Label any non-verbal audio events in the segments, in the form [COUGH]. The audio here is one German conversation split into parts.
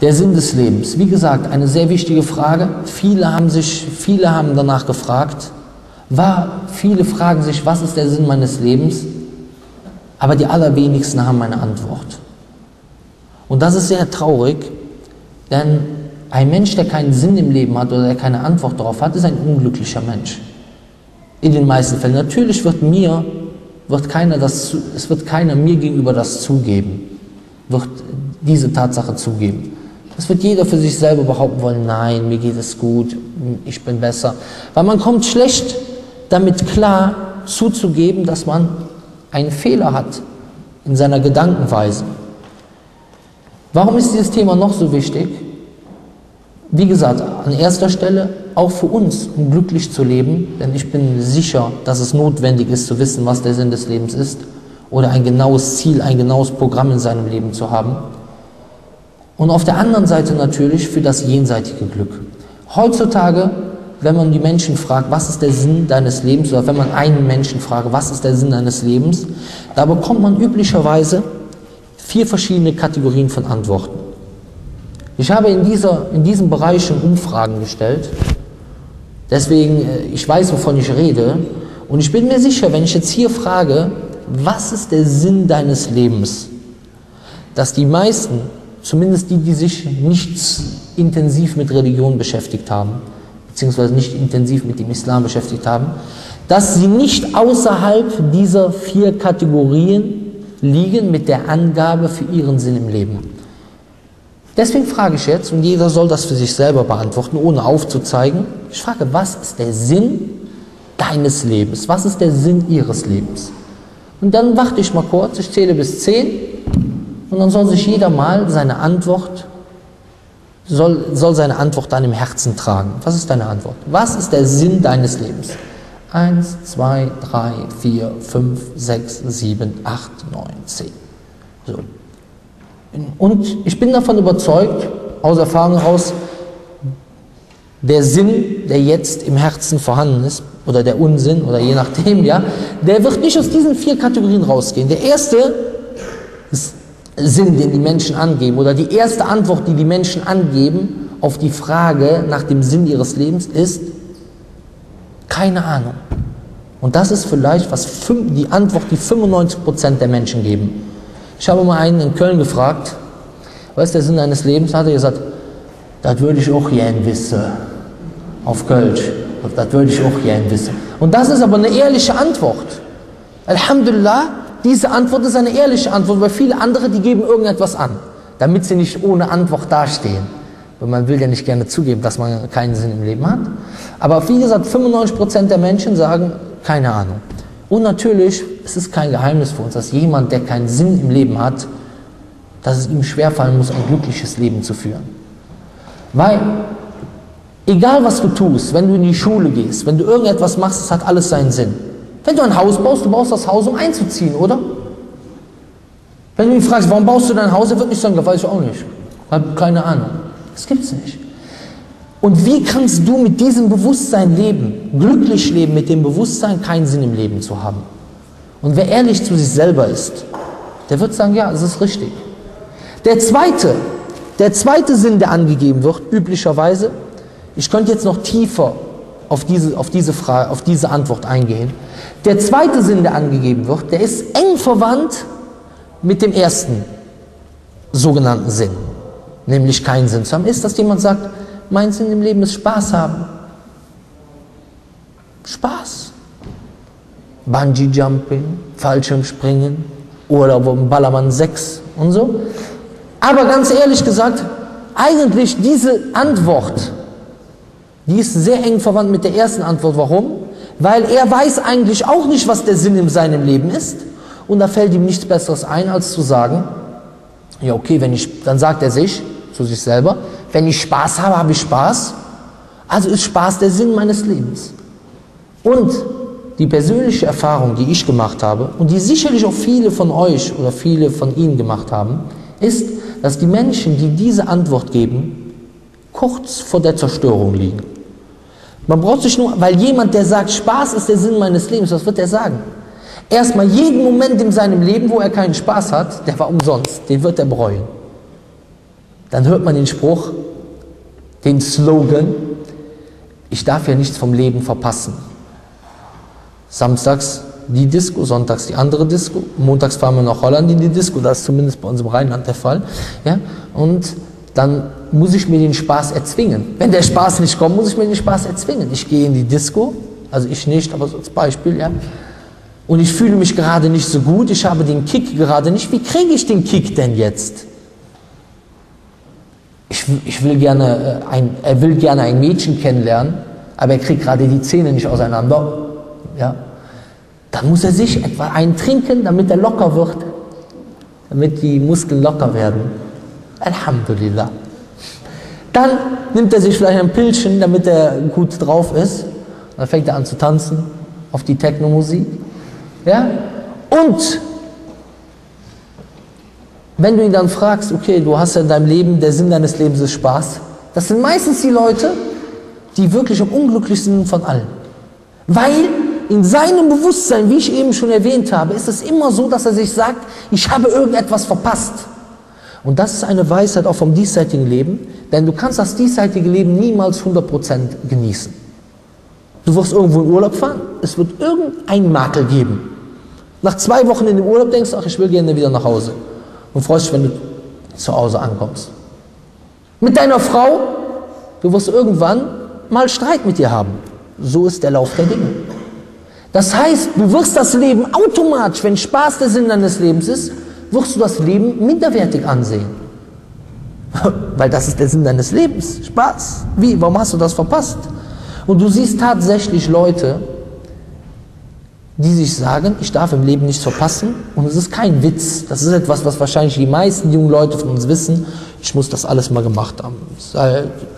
Der Sinn des Lebens. Wie gesagt, eine sehr wichtige Frage. Viele haben sich, viele haben danach gefragt. War, viele fragen sich, was ist der Sinn meines Lebens? Aber die allerwenigsten haben eine Antwort. Und das ist sehr traurig, denn ein Mensch, der keinen Sinn im Leben hat oder der keine Antwort darauf hat, ist ein unglücklicher Mensch. In den meisten Fällen. Natürlich wird mir, wird keiner das, es wird keiner mir gegenüber das zugeben, wird diese Tatsache zugeben. Das wird jeder für sich selber behaupten wollen, nein, mir geht es gut, ich bin besser. Weil man kommt schlecht damit klar zuzugeben, dass man einen Fehler hat in seiner Gedankenweise. Warum ist dieses Thema noch so wichtig? Wie gesagt, an erster Stelle auch für uns, um glücklich zu leben, denn ich bin sicher, dass es notwendig ist zu wissen, was der Sinn des Lebens ist oder ein genaues Ziel, ein genaues Programm in seinem Leben zu haben. Und auf der anderen Seite natürlich für das jenseitige Glück. Heutzutage, wenn man die Menschen fragt, was ist der Sinn deines Lebens, oder wenn man einen Menschen fragt, was ist der Sinn deines Lebens, da bekommt man üblicherweise vier verschiedene Kategorien von Antworten. Ich habe in, dieser, in diesem Bereich schon Umfragen gestellt, deswegen, äh, ich weiß, wovon ich rede, und ich bin mir sicher, wenn ich jetzt hier frage, was ist der Sinn deines Lebens, dass die meisten zumindest die, die sich nicht intensiv mit Religion beschäftigt haben, beziehungsweise nicht intensiv mit dem Islam beschäftigt haben, dass sie nicht außerhalb dieser vier Kategorien liegen mit der Angabe für ihren Sinn im Leben. Deswegen frage ich jetzt, und jeder soll das für sich selber beantworten, ohne aufzuzeigen, ich frage, was ist der Sinn deines Lebens? Was ist der Sinn ihres Lebens? Und dann warte ich mal kurz, ich zähle bis zehn und dann soll sich jeder mal seine Antwort, soll, soll seine Antwort dann im Herzen tragen. Was ist deine Antwort? Was ist der Sinn deines Lebens? Eins, zwei, drei, vier, fünf, sechs, sieben, acht, neun, zehn. So. Und ich bin davon überzeugt, aus Erfahrung heraus, der Sinn, der jetzt im Herzen vorhanden ist, oder der Unsinn, oder je nachdem, ja, der wird nicht aus diesen vier Kategorien rausgehen. Der erste Sinn, den die Menschen angeben, oder die erste Antwort, die die Menschen angeben auf die Frage nach dem Sinn ihres Lebens, ist keine Ahnung. Und das ist vielleicht was die Antwort, die 95% der Menschen geben. Ich habe mal einen in Köln gefragt, was ist der Sinn deines Lebens? Hat er gesagt, das würde ich auch gerne wissen. Auf Kölsch. Das würde ich auch gerne wissen. Und das ist aber eine ehrliche Antwort. Alhamdulillah, diese Antwort ist eine ehrliche Antwort, weil viele andere, die geben irgendetwas an, damit sie nicht ohne Antwort dastehen. Weil man will ja nicht gerne zugeben, dass man keinen Sinn im Leben hat. Aber wie gesagt, 95% der Menschen sagen, keine Ahnung. Und natürlich, es ist kein Geheimnis für uns, dass jemand, der keinen Sinn im Leben hat, dass es ihm schwerfallen muss, ein glückliches Leben zu führen. Weil, egal was du tust, wenn du in die Schule gehst, wenn du irgendetwas machst, es hat alles seinen Sinn. Wenn du ein Haus baust, du baust das Haus, um einzuziehen, oder? Wenn du ihn fragst, warum baust du dein Haus, er wird nicht sagen, das weiß ich auch nicht. Hab keine Ahnung. Das gibt es nicht. Und wie kannst du mit diesem Bewusstsein leben, glücklich leben, mit dem Bewusstsein, keinen Sinn im Leben zu haben? Und wer ehrlich zu sich selber ist, der wird sagen, ja, es ist richtig. Der zweite, der zweite Sinn, der angegeben wird, üblicherweise, ich könnte jetzt noch tiefer auf diese, auf diese, Frage, auf diese Antwort eingehen. Der zweite Sinn, der angegeben wird, der ist eng verwandt mit dem ersten sogenannten Sinn, nämlich keinen Sinn zu haben, ist, dass jemand sagt, mein Sinn im Leben ist Spaß haben. Spaß. Bungee Jumping, Fallschirmspringen, Urlaub um Ballermann 6 und so. Aber ganz ehrlich gesagt, eigentlich diese Antwort, die ist sehr eng verwandt mit der ersten Antwort. Warum? Weil er weiß eigentlich auch nicht, was der Sinn in seinem Leben ist. Und da fällt ihm nichts Besseres ein, als zu sagen, ja okay, wenn ich, dann sagt er sich zu sich selber, wenn ich Spaß habe, habe ich Spaß. Also ist Spaß der Sinn meines Lebens. Und die persönliche Erfahrung, die ich gemacht habe und die sicherlich auch viele von euch oder viele von Ihnen gemacht haben, ist, dass die Menschen, die diese Antwort geben, kurz vor der Zerstörung liegen. Man braucht sich nur, weil jemand, der sagt, Spaß ist der Sinn meines Lebens, was wird er sagen? Erstmal jeden Moment in seinem Leben, wo er keinen Spaß hat, der war umsonst, den wird er bereuen. dann hört man den Spruch, den Slogan, ich darf ja nichts vom Leben verpassen. Samstags die Disco, sonntags die andere Disco, montags fahren wir nach Holland in die Disco, das ist zumindest bei uns im Rheinland der Fall. Ja? Und dann muss ich mir den Spaß erzwingen. Wenn der Spaß nicht kommt, muss ich mir den Spaß erzwingen. Ich gehe in die Disco, also ich nicht, aber so als Beispiel, ja. Und ich fühle mich gerade nicht so gut, ich habe den Kick gerade nicht. Wie kriege ich den Kick denn jetzt? Ich, ich will gerne äh, ein, er will gerne ein Mädchen kennenlernen, aber er kriegt gerade die Zähne nicht auseinander. Ja. Dann muss er sich etwa einen trinken, damit er locker wird, damit die Muskeln locker werden. Alhamdulillah. Dann nimmt er sich vielleicht ein Pillchen, damit er gut drauf ist. Dann fängt er an zu tanzen auf die Techno-Musik. Ja? Und wenn du ihn dann fragst, okay, du hast ja in deinem Leben, der Sinn deines Lebens ist Spaß, das sind meistens die Leute, die wirklich am unglücklichsten sind von allen. Weil in seinem Bewusstsein, wie ich eben schon erwähnt habe, ist es immer so, dass er sich sagt, ich habe irgendetwas verpasst. Und das ist eine Weisheit auch vom diesseitigen Leben, denn du kannst das diesseitige Leben niemals 100% genießen. Du wirst irgendwo in Urlaub fahren, es wird irgendein Makel geben. Nach zwei Wochen in dem Urlaub denkst du, ach, ich will gerne wieder nach Hause. Und freust dich, wenn du zu Hause ankommst. Mit deiner Frau, du wirst irgendwann mal Streit mit ihr haben. So ist der Lauf der Dinge. Das heißt, du wirst das Leben automatisch, wenn Spaß der Sinn deines Lebens ist, wirst du das Leben minderwertig ansehen. [LAUGHS] Weil das ist der Sinn deines Lebens. Spaß. Wie? Warum hast du das verpasst? Und du siehst tatsächlich Leute, die sich sagen, ich darf im Leben nichts verpassen. Und es ist kein Witz. Das ist etwas, was wahrscheinlich die meisten jungen Leute von uns wissen. Ich muss das alles mal gemacht haben.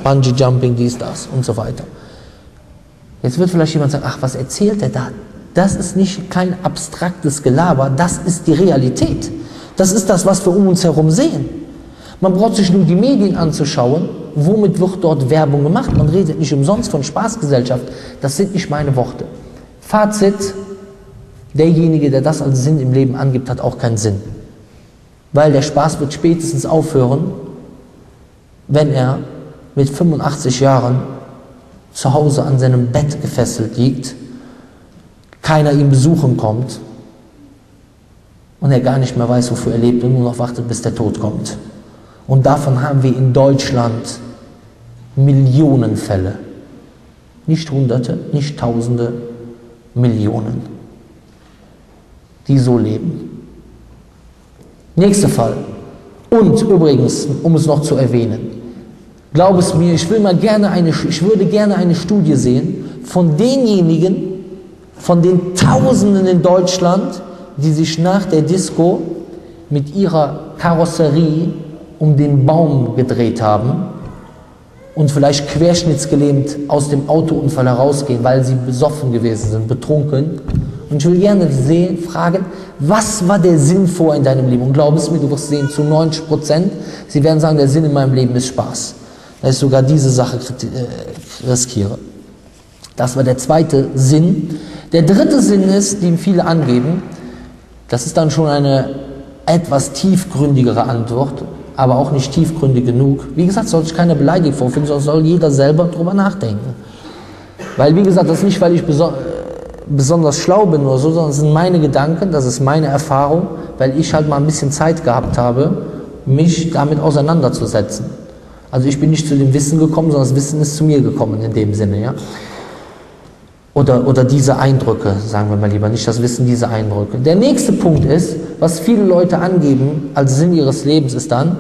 Bungee Jumping, dies, das und so weiter. Jetzt wird vielleicht jemand sagen, ach, was erzählt er da? Das ist nicht kein abstraktes Gelaber, das ist die Realität. Das ist das, was wir um uns herum sehen. Man braucht sich nur die Medien anzuschauen, womit wird dort Werbung gemacht. Man redet nicht umsonst von Spaßgesellschaft. Das sind nicht meine Worte. Fazit, derjenige, der das als Sinn im Leben angibt, hat auch keinen Sinn. Weil der Spaß wird spätestens aufhören, wenn er mit 85 Jahren zu Hause an seinem Bett gefesselt liegt, keiner ihn besuchen kommt und er gar nicht mehr weiß, wofür er lebt und nur noch wartet, bis der Tod kommt. Und davon haben wir in Deutschland Millionen Fälle. Nicht Hunderte, nicht Tausende, Millionen, die so leben. Nächster Fall. Und übrigens, um es noch zu erwähnen, Glaub es mir, ich, will mal gerne eine, ich würde gerne eine Studie sehen von denjenigen, von den Tausenden in Deutschland, die sich nach der Disco mit ihrer Karosserie um den Baum gedreht haben und vielleicht querschnittsgelähmt aus dem Autounfall herausgehen, weil sie besoffen gewesen sind, betrunken. Und ich will gerne sehen, fragen, was war der Sinn vor in deinem Leben? Und glaub es mir, du wirst sehen, zu 90 Prozent, sie werden sagen, der Sinn in meinem Leben ist Spaß dass ich sogar diese Sache äh, riskiere. Das war der zweite Sinn. Der dritte Sinn ist, den viele angeben, das ist dann schon eine etwas tiefgründigere Antwort, aber auch nicht tiefgründig genug. Wie gesagt, soll sich keine Beleidigung vorfinden, sondern soll jeder selber drüber nachdenken. Weil, wie gesagt, das ist nicht, weil ich beso besonders schlau bin oder so, sondern es sind meine Gedanken, das ist meine Erfahrung, weil ich halt mal ein bisschen Zeit gehabt habe, mich damit auseinanderzusetzen. Also ich bin nicht zu dem Wissen gekommen, sondern das Wissen ist zu mir gekommen in dem Sinne. Ja? Oder, oder diese Eindrücke, sagen wir mal lieber, nicht das Wissen, diese Eindrücke. Der nächste Punkt ist, was viele Leute angeben als Sinn ihres Lebens, ist dann,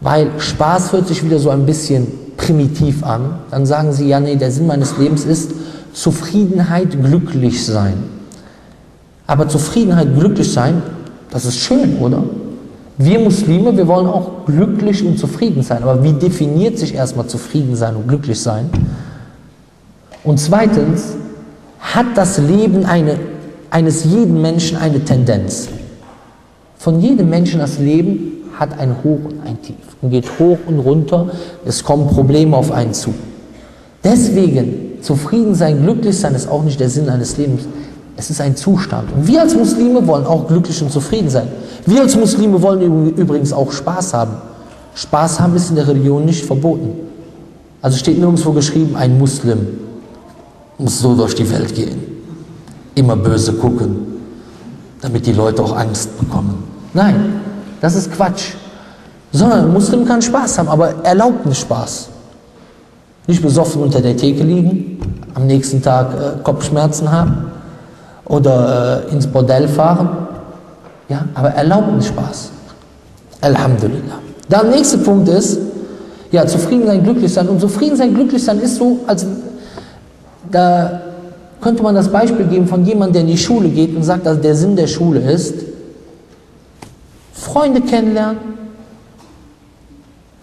weil Spaß hört sich wieder so ein bisschen primitiv an, dann sagen sie, ja nee, der Sinn meines Lebens ist Zufriedenheit, glücklich sein. Aber Zufriedenheit, glücklich sein, das ist schön, oder? Wir Muslime, wir wollen auch glücklich und zufrieden sein. Aber wie definiert sich erstmal zufrieden sein und glücklich sein? Und zweitens, hat das Leben eine, eines jeden Menschen eine Tendenz? Von jedem Menschen das Leben hat ein Hoch und ein Tief und geht hoch und runter. Es kommen Probleme auf einen zu. Deswegen, zufrieden sein, glücklich sein ist auch nicht der Sinn eines Lebens. Es ist ein Zustand. Und wir als Muslime wollen auch glücklich und zufrieden sein. Wir als Muslime wollen übrigens auch Spaß haben. Spaß haben ist in der Religion nicht verboten. Also steht nirgendwo geschrieben, ein Muslim muss so durch die Welt gehen. Immer böse gucken, damit die Leute auch Angst bekommen. Nein, das ist Quatsch. Sondern ein Muslim kann Spaß haben, aber erlaubt nicht Spaß. Nicht besoffen unter der Theke liegen, am nächsten Tag äh, Kopfschmerzen haben oder äh, ins Bordell fahren. Ja, aber erlaubt nicht Spaß. Alhamdulillah. Der nächste Punkt ist, ja, zufrieden sein, glücklich sein. Und zufrieden sein, glücklich sein ist so, als da könnte man das Beispiel geben von jemandem, der in die Schule geht und sagt, dass der Sinn der Schule ist, Freunde kennenlernen,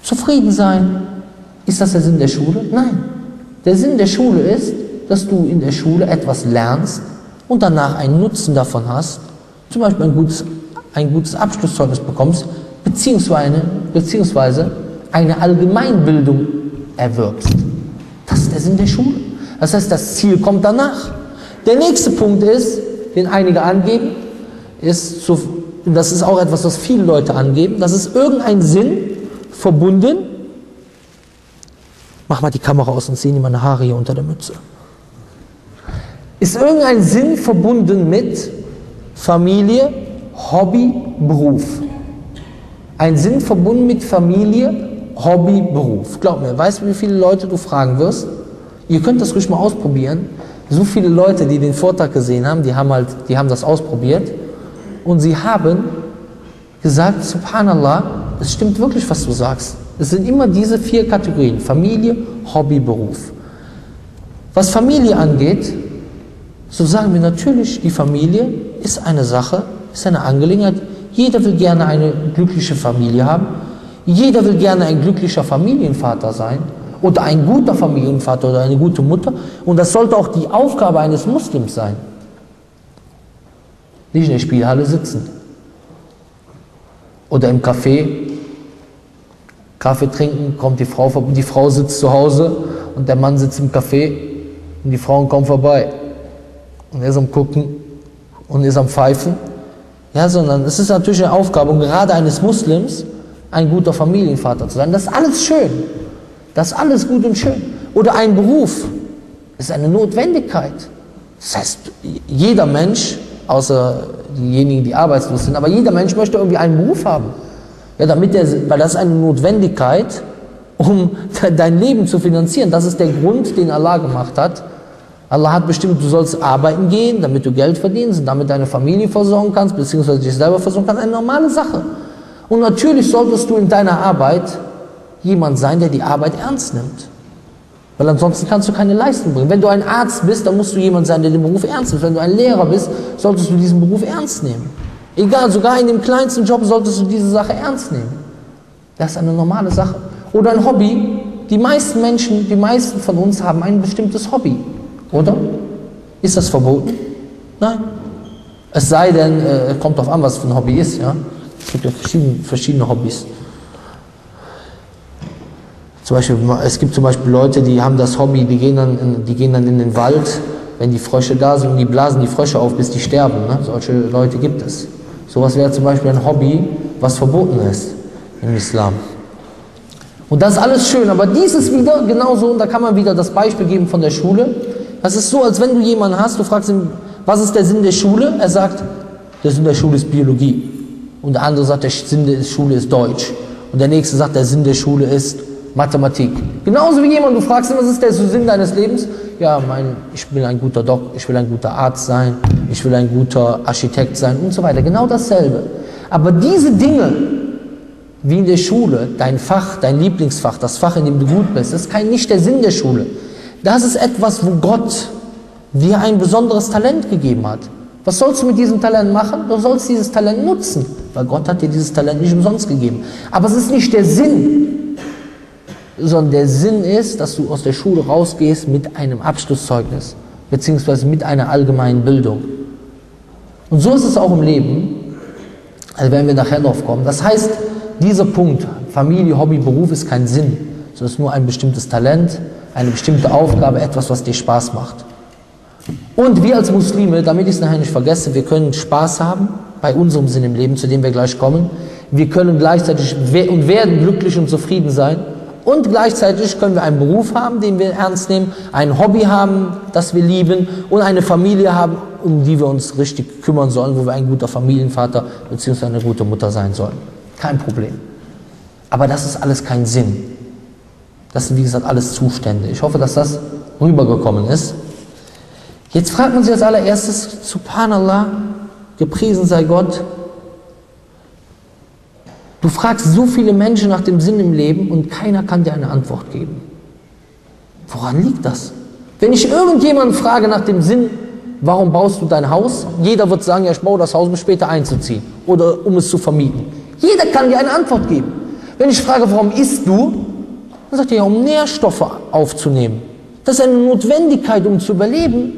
zufrieden sein. Ist das der Sinn der Schule? Nein. Der Sinn der Schule ist, dass du in der Schule etwas lernst und danach einen Nutzen davon hast, zum Beispiel ein gutes, ein gutes Abschlusszeugnis bekommst, beziehungsweise, beziehungsweise eine Allgemeinbildung erwirbst. Das ist der Sinn der Schule. Das heißt, das Ziel kommt danach. Der nächste Punkt ist, den einige angeben, ist, so, das ist auch etwas, was viele Leute angeben, das ist irgendein Sinn verbunden. Mach mal die Kamera aus und sehen die meine Haare hier unter der Mütze. Ist irgendein Sinn verbunden mit Familie, Hobby, Beruf? Ein Sinn verbunden mit Familie, Hobby, Beruf. Glaub mir, weißt du, wie viele Leute du fragen wirst? Ihr könnt das ruhig mal ausprobieren. So viele Leute, die den Vortrag gesehen haben, die haben halt, die haben das ausprobiert und sie haben gesagt, Subhanallah, es stimmt wirklich, was du sagst. Es sind immer diese vier Kategorien: Familie, Hobby, Beruf. Was Familie angeht, so sagen wir natürlich, die Familie ist eine Sache, ist eine Angelegenheit. Jeder will gerne eine glückliche Familie haben. Jeder will gerne ein glücklicher Familienvater sein oder ein guter Familienvater oder eine gute Mutter. Und das sollte auch die Aufgabe eines Muslims sein. Nicht in der Spielhalle sitzen oder im Café Kaffee trinken, kommt die Frau, die Frau sitzt zu Hause und der Mann sitzt im Café und die Frauen kommen vorbei und er ist am Gucken und ist am Pfeifen. Ja, sondern es ist natürlich eine Aufgabe, gerade eines Muslims, ein guter Familienvater zu sein. Das ist alles schön. Das ist alles gut und schön. Oder ein Beruf ist eine Notwendigkeit. Das heißt, jeder Mensch, außer diejenigen, die arbeitslos sind, aber jeder Mensch möchte irgendwie einen Beruf haben. Ja, damit der, weil das ist eine Notwendigkeit, um [LAUGHS] dein Leben zu finanzieren. Das ist der Grund, den Allah gemacht hat. Allah hat bestimmt, du sollst arbeiten gehen, damit du Geld verdienst und damit deine Familie versorgen kannst, beziehungsweise dich selber versorgen kannst. Eine normale Sache. Und natürlich solltest du in deiner Arbeit jemand sein, der die Arbeit ernst nimmt. Weil ansonsten kannst du keine Leistung bringen. Wenn du ein Arzt bist, dann musst du jemand sein, der den Beruf ernst nimmt. Wenn du ein Lehrer bist, solltest du diesen Beruf ernst nehmen. Egal, sogar in dem kleinsten Job solltest du diese Sache ernst nehmen. Das ist eine normale Sache. Oder ein Hobby. Die meisten Menschen, die meisten von uns haben ein bestimmtes Hobby. Oder? Ist das verboten? Nein. Es sei denn, äh, kommt darauf an, was für ein Hobby ist. Ja? Es gibt ja verschiedene, verschiedene Hobbys. Zum Beispiel, es gibt zum Beispiel Leute, die haben das Hobby, die gehen dann in, die gehen dann in den Wald, wenn die Frösche da sind und die blasen die Frösche auf, bis die sterben. Ne? Solche Leute gibt es. Sowas wäre zum Beispiel ein Hobby, was verboten ist im Islam. Und das ist alles schön, aber dies ist wieder genauso, und da kann man wieder das Beispiel geben von der Schule. Das ist so, als wenn du jemanden hast, du fragst ihn, was ist der Sinn der Schule? Er sagt, der Sinn der Schule ist Biologie. Und der andere sagt, der Sinn der Schule ist Deutsch. Und der nächste sagt, der Sinn der Schule ist Mathematik. Genauso wie jemand, du fragst ihn, was ist der Sinn deines Lebens? Ja, mein, ich will ein guter Doc, ich will ein guter Arzt sein, ich will ein guter Architekt sein und so weiter. Genau dasselbe. Aber diese Dinge, wie in der Schule, dein Fach, dein Lieblingsfach, das Fach, in dem du gut bist, das ist kein, nicht der Sinn der Schule. Das ist etwas, wo Gott dir ein besonderes Talent gegeben hat. Was sollst du mit diesem Talent machen? Du sollst dieses Talent nutzen, weil Gott hat dir dieses Talent nicht umsonst gegeben. Aber es ist nicht der Sinn, sondern der Sinn ist, dass du aus der Schule rausgehst mit einem Abschlusszeugnis, beziehungsweise mit einer allgemeinen Bildung. Und so ist es auch im Leben, also werden wir nachher drauf kommen. Das heißt, dieser Punkt, Familie, Hobby, Beruf, ist kein Sinn, sondern ist nur ein bestimmtes Talent, eine bestimmte Aufgabe, etwas, was dir Spaß macht. Und wir als Muslime, damit ich es nachher nicht vergesse, wir können Spaß haben bei unserem Sinn im Leben, zu dem wir gleich kommen. wir können gleichzeitig und werden glücklich und zufrieden sein. Und gleichzeitig können wir einen Beruf haben, den wir ernst nehmen, ein Hobby haben, das wir lieben und eine Familie haben, um die wir uns richtig kümmern sollen, wo wir ein guter Familienvater bzw. eine gute Mutter sein sollen. Kein Problem. Aber das ist alles kein Sinn. Das sind, wie gesagt, alles Zustände. Ich hoffe, dass das rübergekommen ist. Jetzt fragt man sich als allererstes, Subhanallah, gepriesen sei Gott, Du fragst so viele Menschen nach dem Sinn im Leben und keiner kann dir eine Antwort geben. Woran liegt das? Wenn ich irgendjemanden frage nach dem Sinn, warum baust du dein Haus? Jeder wird sagen, ja, ich baue das Haus, um später einzuziehen oder um es zu vermieten. Jeder kann dir eine Antwort geben. Wenn ich frage, warum isst du? Dann sagt er ja, um Nährstoffe aufzunehmen. Das ist eine Notwendigkeit, um zu überleben.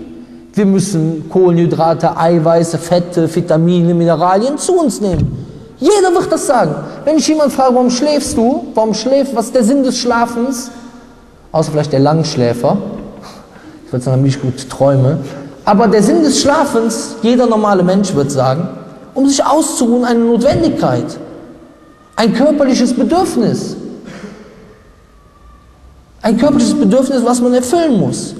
Wir müssen Kohlenhydrate, Eiweiße, Fette, Vitamine, Mineralien zu uns nehmen. Jeder wird das sagen. Wenn ich jemand frage, warum schläfst du? Warum schläfst Was ist der Sinn des Schlafens? Außer vielleicht der Langschläfer. Ich würde sagen, ich gut träume. Aber der Sinn des Schlafens, jeder normale Mensch wird sagen, um sich auszuruhen, eine Notwendigkeit. Ein körperliches Bedürfnis. Ein körperliches Bedürfnis, was man erfüllen muss.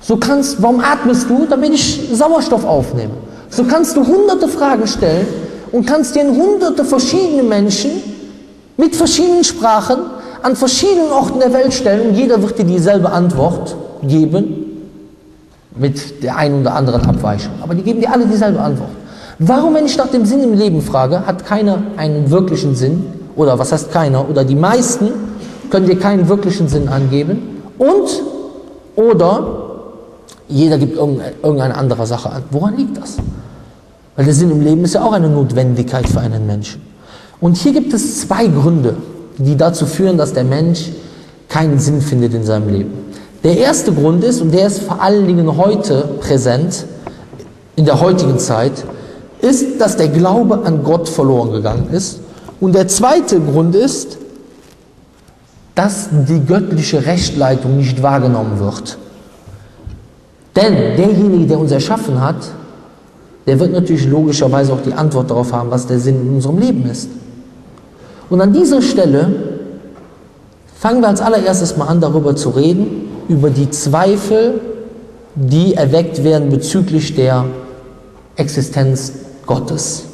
So kannst, warum atmest du? Damit ich Sauerstoff aufnehme. So kannst du hunderte Fragen stellen und kannst dir hunderte verschiedene Menschen mit verschiedenen Sprachen an verschiedenen Orten der Welt stellen und jeder wird dir dieselbe Antwort geben mit der einen oder anderen Abweichung. Aber die geben dir alle dieselbe Antwort. Warum, wenn ich nach dem Sinn im Leben frage, hat keiner einen wirklichen Sinn? Oder was heißt keiner? Oder die meisten können dir keinen wirklichen Sinn angeben. Und, oder jeder gibt irgendeine andere Sache an. Woran liegt das? Weil der Sinn im Leben ist ja auch eine Notwendigkeit für einen Menschen. Und hier gibt es zwei Gründe, die dazu führen, dass der Mensch keinen Sinn findet in seinem Leben. Der erste Grund ist, und der ist vor allen Dingen heute präsent, in der heutigen Zeit, ist, dass der Glaube an Gott verloren gegangen ist. Und der zweite Grund ist, dass die göttliche Rechtleitung nicht wahrgenommen wird. Denn derjenige, der uns erschaffen hat, der wird natürlich logischerweise auch die Antwort darauf haben, was der Sinn in unserem Leben ist. Und an dieser Stelle fangen wir als allererstes mal an, darüber zu reden, über die Zweifel, die erweckt werden bezüglich der Existenz Gottes,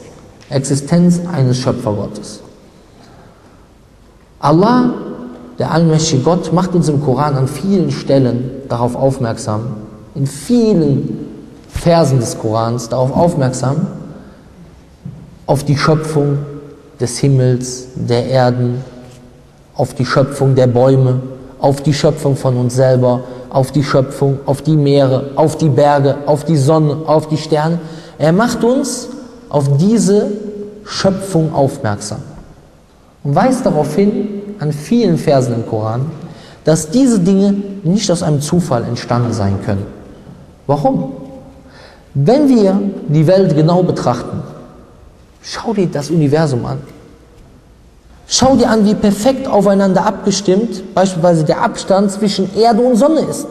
Existenz eines Schöpfergottes. Allah, der allmächtige Gott, macht uns im Koran an vielen Stellen darauf aufmerksam, in vielen Versen des Korans darauf aufmerksam, auf die Schöpfung des Himmels, der Erden, auf die Schöpfung der Bäume, auf die Schöpfung von uns selber, auf die Schöpfung, auf die Meere, auf die Berge, auf die Sonne, auf die Sterne. Er macht uns auf diese Schöpfung aufmerksam und weist darauf hin, an vielen Versen im Koran, dass diese Dinge nicht aus einem Zufall entstanden sein können. Warum? Wenn wir die Welt genau betrachten, schau dir das Universum an. Schau dir an, wie perfekt aufeinander abgestimmt beispielsweise der Abstand zwischen Erde und Sonne ist.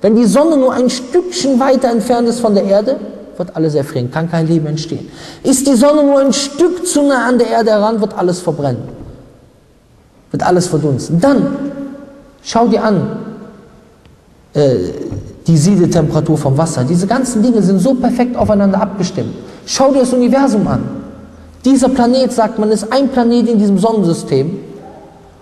Wenn die Sonne nur ein Stückchen weiter entfernt ist von der Erde, wird alles erfrieren, kann kein Leben entstehen. Ist die Sonne nur ein Stück zu nah an der Erde heran, wird alles verbrennen. Wird alles verdunsten. Dann schau dir an, äh, die Siedetemperatur vom Wasser. Diese ganzen Dinge sind so perfekt aufeinander abgestimmt. Schau dir das Universum an. Dieser Planet, sagt man, ist ein Planet in diesem Sonnensystem.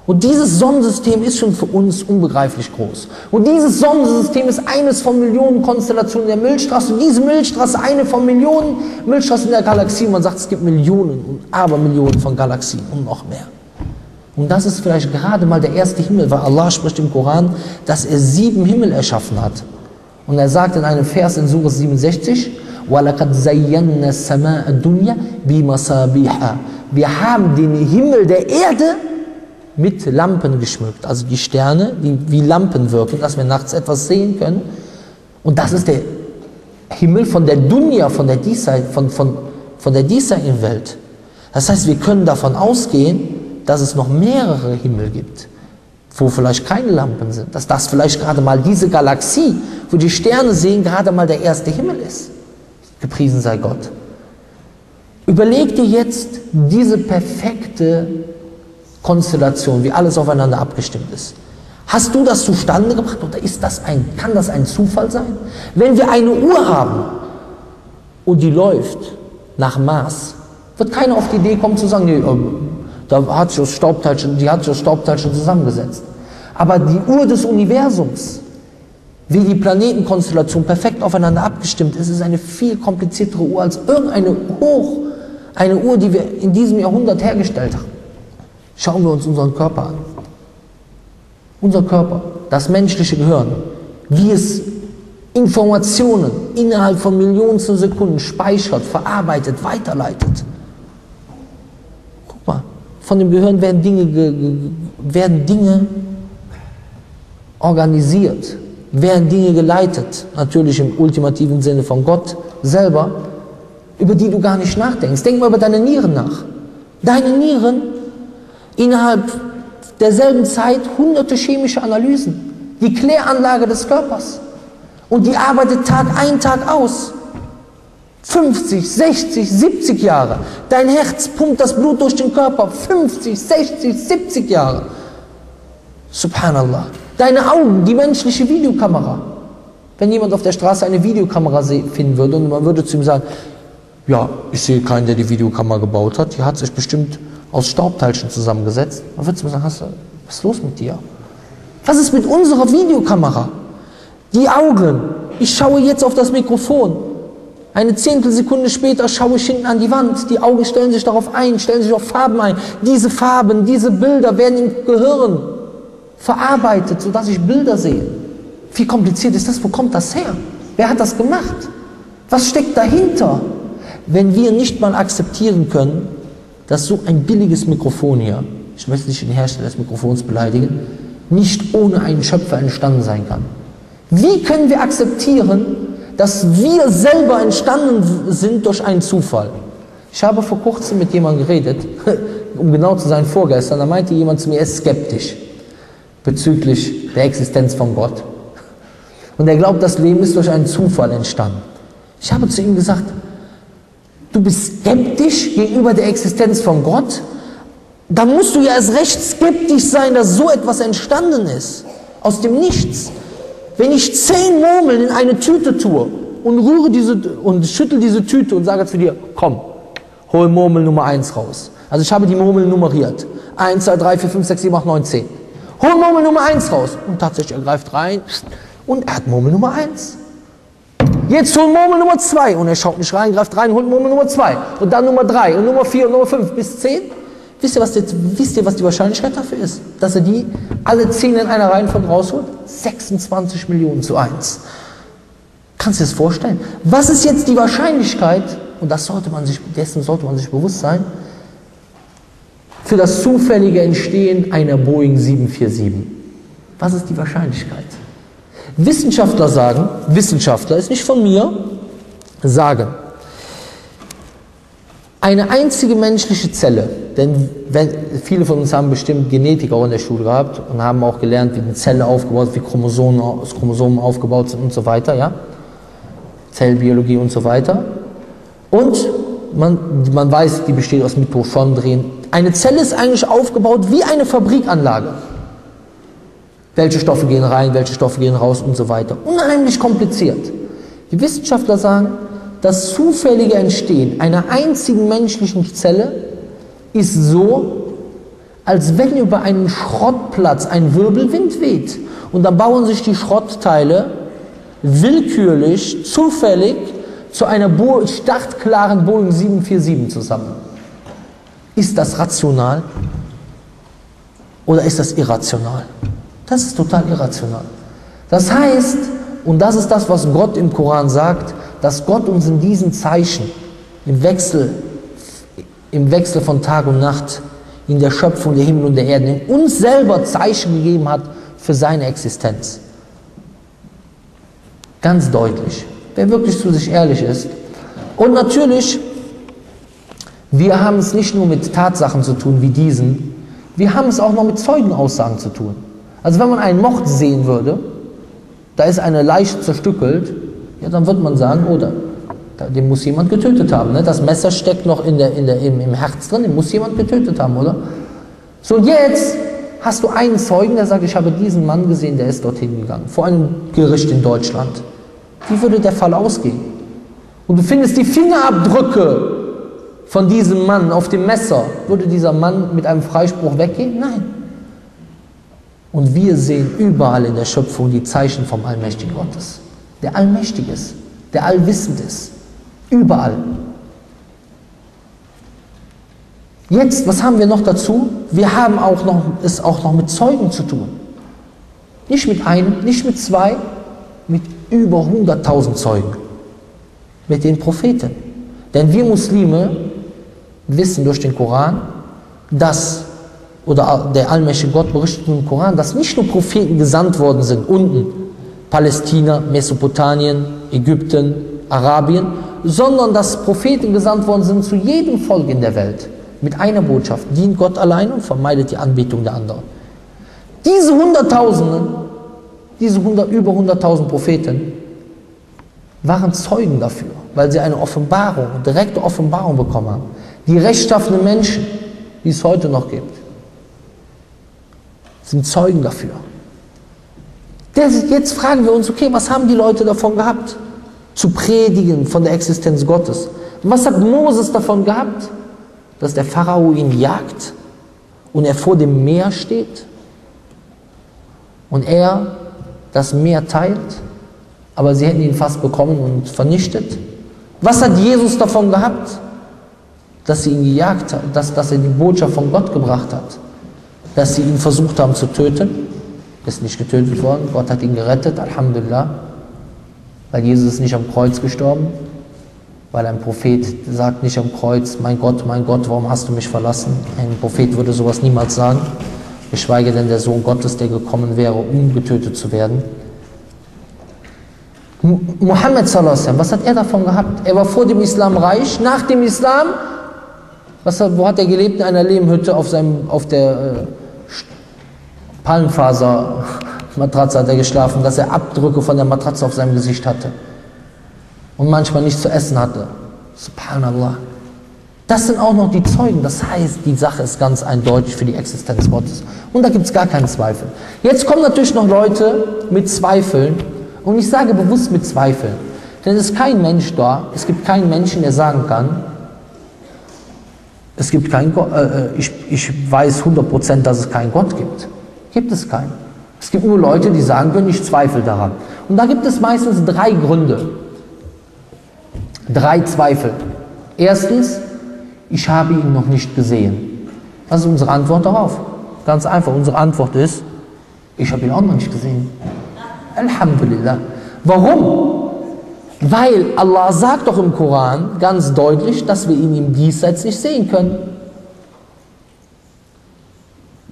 Und dieses Sonnensystem ist schon für uns unbegreiflich groß. Und dieses Sonnensystem ist eines von Millionen Konstellationen der Milchstraße. Und diese Milchstraße eine von Millionen Milchstraßen in der Galaxie. Man sagt, es gibt Millionen und Abermillionen von Galaxien und noch mehr. Und das ist vielleicht gerade mal der erste Himmel, weil Allah spricht im Koran, dass er sieben Himmel erschaffen hat. Und er sagt in einem Vers in Surah 67, وَلَقَدْ زَيَّنَّا السَّمَاءَ الدُّنْيَا بِمَصَابِيحَ Wir haben den Himmel der Erde mit Lampen geschmückt. Also die Sterne, die wie Lampen wirken, dass wir nachts etwas sehen können. Und das ist der Himmel von der Dunya, von der, Diesseit, von, von, von der diesseitigen Welt. Das heißt, wir können davon ausgehen, dass es noch mehrere Himmel gibt wo vielleicht keine Lampen sind, dass das vielleicht gerade mal diese Galaxie, wo die Sterne sehen, gerade mal der erste Himmel ist. Gepriesen sei Gott. Überleg dir jetzt diese perfekte Konstellation, wie alles aufeinander abgestimmt ist. Hast du das zustande gebracht oder ist das ein, kann das ein Zufall sein? Wenn wir eine Uhr haben und die läuft nach Maß, wird keiner auf die Idee kommen zu sagen, nee, ähm, da hat sich das Staubteilchen, die hat sich das Staubteilchen zusammengesetzt. Aber die Uhr des Universums, wie die Planetenkonstellation perfekt aufeinander abgestimmt ist, ist eine viel kompliziertere Uhr als irgendeine hoch, eine Uhr, die wir in diesem Jahrhundert hergestellt haben. Schauen wir uns unseren Körper an. Unser Körper, das menschliche Gehirn, wie es Informationen innerhalb von Millionen Sekunden speichert, verarbeitet, weiterleitet. Von dem Gehirn werden Dinge, werden Dinge organisiert, werden Dinge geleitet, natürlich im ultimativen Sinne von Gott selber, über die du gar nicht nachdenkst. Denk mal über deine Nieren nach. Deine Nieren innerhalb derselben Zeit hunderte chemische Analysen, die Kläranlage des Körpers. Und die arbeitet Tag ein, Tag aus. 50, 60, 70 Jahre. Dein Herz pumpt das Blut durch den Körper. 50, 60, 70 Jahre. Subhanallah. Deine Augen, die menschliche Videokamera. Wenn jemand auf der Straße eine Videokamera finden würde und man würde zu ihm sagen, ja, ich sehe keinen, der die Videokamera gebaut hat, die hat sich bestimmt aus Staubteilchen zusammengesetzt, dann würdest du mir sagen, hast du, was ist los mit dir? Was ist mit unserer Videokamera? Die Augen. Ich schaue jetzt auf das Mikrofon. Eine Zehntelsekunde später schaue ich hinten an die Wand. Die Augen stellen sich darauf ein, stellen sich auf Farben ein. Diese Farben, diese Bilder werden im Gehirn verarbeitet, sodass ich Bilder sehe. Wie kompliziert ist das? Wo kommt das her? Wer hat das gemacht? Was steckt dahinter? Wenn wir nicht mal akzeptieren können, dass so ein billiges Mikrofon hier, ich möchte nicht den Hersteller des Mikrofons beleidigen, nicht ohne einen Schöpfer entstanden sein kann. Wie können wir akzeptieren, dass wir selber entstanden sind durch einen Zufall? Ich habe vor kurzem mit jemandem geredet, [LAUGHS] um genau zu sein, vorgestern, da meinte jemand zu mir, er ist skeptisch bezüglich der Existenz von Gott. Und er glaubt, das Leben ist durch einen Zufall entstanden. Ich habe zu ihm gesagt, du bist skeptisch gegenüber der Existenz von Gott, dann musst du ja erst recht skeptisch sein, dass so etwas entstanden ist. Aus dem Nichts. Wenn ich zehn Murmeln in eine Tüte tue und rühre diese und schüttel diese Tüte und sage zu dir, komm, hol Murmel Nummer 1 raus. Also ich habe die Murmeln nummeriert. 1, 2, 3, 4, 5, 6, 7, 8, 9, 10. Hol Murmel Nummer 1 raus. Und tatsächlich, er greift rein und er hat Murmel Nummer 1. Jetzt hol Murmel Nummer 2 und er schaut nicht rein, greift rein, holt Murmel Nummer 2 und dann Nummer 3 und Nummer 4 und Nummer 5 bis 10. Wisst ihr, was jetzt, wisst ihr, was die Wahrscheinlichkeit dafür ist? Dass er die alle 10 in einer Reihenfolge rausholt? 26 Millionen zu 1. Kannst du dir das vorstellen? Was ist jetzt die Wahrscheinlichkeit, und das sollte man sich, dessen sollte man sich bewusst sein, für das zufällige Entstehen einer Boeing 747? Was ist die Wahrscheinlichkeit? Wissenschaftler sagen, Wissenschaftler ist nicht von mir, sagen, eine einzige menschliche Zelle, denn wenn, viele von uns haben bestimmt Genetik auch in der Schule gehabt und haben auch gelernt, wie eine Zelle aufgebaut ist, wie Chromosomen, Chromosomen aufgebaut sind und so weiter, ja? Zellbiologie und so weiter. Und man, man weiß, die besteht aus Mitochondrien. Eine Zelle ist eigentlich aufgebaut wie eine Fabrikanlage. Welche Stoffe gehen rein, welche Stoffe gehen raus und so weiter. Unheimlich kompliziert. Die Wissenschaftler sagen, das zufällige Entstehen einer einzigen menschlichen Zelle ist so, als wenn über einen Schrottplatz ein Wirbelwind weht. Und dann bauen sich die Schrottteile willkürlich, zufällig zu einer startklaren Boeing 747 zusammen. Ist das rational oder ist das irrational? Das ist total irrational. Das heißt, und das ist das, was Gott im Koran sagt, dass Gott uns in diesen Zeichen, im Wechsel, im Wechsel von Tag und Nacht, in der Schöpfung der Himmel und der Erde, in uns selber Zeichen gegeben hat für seine Existenz. Ganz deutlich. Wer wirklich zu sich ehrlich ist. Und natürlich, wir haben es nicht nur mit Tatsachen zu tun wie diesen, wir haben es auch noch mit Zeugenaussagen zu tun. Also wenn man einen Mord sehen würde, da ist eine Leiche zerstückelt, ja, dann wird man sagen, oder oh, Den muss jemand getötet haben. Ne? Das Messer steckt noch in der, in der, im, im Herz drin, den muss jemand getötet haben, oder? So, jetzt hast du einen Zeugen, der sagt, ich habe diesen Mann gesehen, der ist dorthin gegangen, vor einem Gericht in Deutschland. Wie würde der Fall ausgehen? Und du findest die Fingerabdrücke von diesem Mann auf dem Messer. Würde dieser Mann mit einem Freispruch weggehen? Nein. Und wir sehen überall in der Schöpfung die Zeichen vom allmächtigen Gottes, der allmächtig ist, der allwissend ist. Überall. Jetzt, was haben wir noch dazu? Wir haben auch noch, es auch noch mit Zeugen zu tun. Nicht mit einem, nicht mit zwei, mit über 100.000 Zeugen. Mit den Propheten. Denn wir Muslime wissen durch den Koran, dass, oder der allmächtige Gott berichtet im Koran, dass nicht nur Propheten gesandt worden sind, unten, Palästina, Mesopotamien, Ägypten, Arabien, sondern dass Propheten gesandt worden sind zu jedem Volk in der Welt. Mit einer Botschaft, dient Gott allein und vermeidet die Anbetung der anderen. Diese Hunderttausenden, diese 100, über 100.000 Propheten, waren Zeugen dafür, weil sie eine Offenbarung, direkte Offenbarung bekommen haben. Die rechtschaffenen Menschen, die es heute noch gibt, sind Zeugen dafür. Jetzt fragen wir uns, okay, was haben die Leute davon gehabt? Zu predigen von der Existenz Gottes. Was hat Moses davon gehabt? Dass der Pharao ihn jagt und er vor dem Meer steht und er das Meer teilt, aber sie hätten ihn fast bekommen und vernichtet. Was hat Jesus davon gehabt? Dass sie ihn gejagt haben, dass, dass er die Botschaft von Gott gebracht hat, dass sie ihn versucht haben zu töten, ist nicht getötet worden, Gott hat ihn gerettet, Alhamdulillah, weil Jesus ist nicht am Kreuz gestorben, weil ein Prophet sagt nicht am Kreuz, mein Gott, mein Gott, warum hast du mich verlassen? Ein Prophet würde sowas niemals sagen, geschweige denn der Sohn Gottes, der gekommen wäre, um getötet zu werden. Muhammad was hat er davon gehabt? Er war vor dem Islam reich, nach dem Islam, was hat, wo hat er gelebt? In einer Lehmhütte auf, seinem, auf der äh, Palmfaser-Matratze hat er geschlafen, dass er Abdrücke von der Matratze auf seinem Gesicht hatte und manchmal nichts zu essen hatte. Subhanallah. Das sind auch noch die Zeugen. Das heißt, die Sache ist ganz eindeutig für die Existenz Gottes. Und da gibt es gar keinen Zweifel. Jetzt kommen natürlich noch Leute mit Zweifeln und ich sage bewusst mit Zweifeln. Denn es ist kein Mensch da, es gibt keinen Menschen, der sagen kann, es gibt keinen Gott, äh, äh ich, ich weiß 100%, dass es keinen Gott gibt. Gibt es keinen. Es gibt nur Leute, die sagen können, ich zweifle daran. Und da gibt es meistens drei Gründe. Drei Zweifel. Erstens, ich habe ihn noch nicht gesehen. Was ist unsere Antwort darauf? Ganz einfach, unsere Antwort ist, ich habe ihn auch noch nicht gesehen. Alhamdulillah. Warum? Weil Allah sagt doch im Koran ganz deutlich, dass wir ihn im Diesseits nicht sehen können.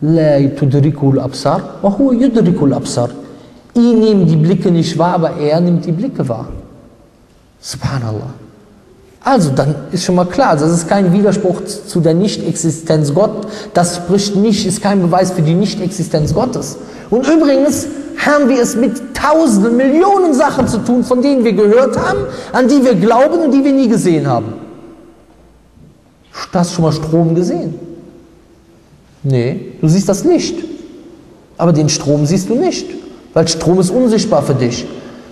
La tudrikul absar, wa huwa yudrikul absar. Ihn nehmen die Blicke nicht wahr, aber er nimmt die Blicke wahr. Subhanallah. Also, dann ist schon mal klar, das ist kein Widerspruch zu der Nichtexistenz Gott. Das spricht nicht, ist kein Beweis für die Nichtexistenz Gottes. Und übrigens haben wir es mit tausenden, Millionen Sachen zu tun, von denen wir gehört haben, an die wir glauben und die wir nie gesehen haben. Hast du schon mal Strom gesehen? Nee, du siehst das Licht. Aber den Strom siehst du nicht, weil Strom ist unsichtbar für dich.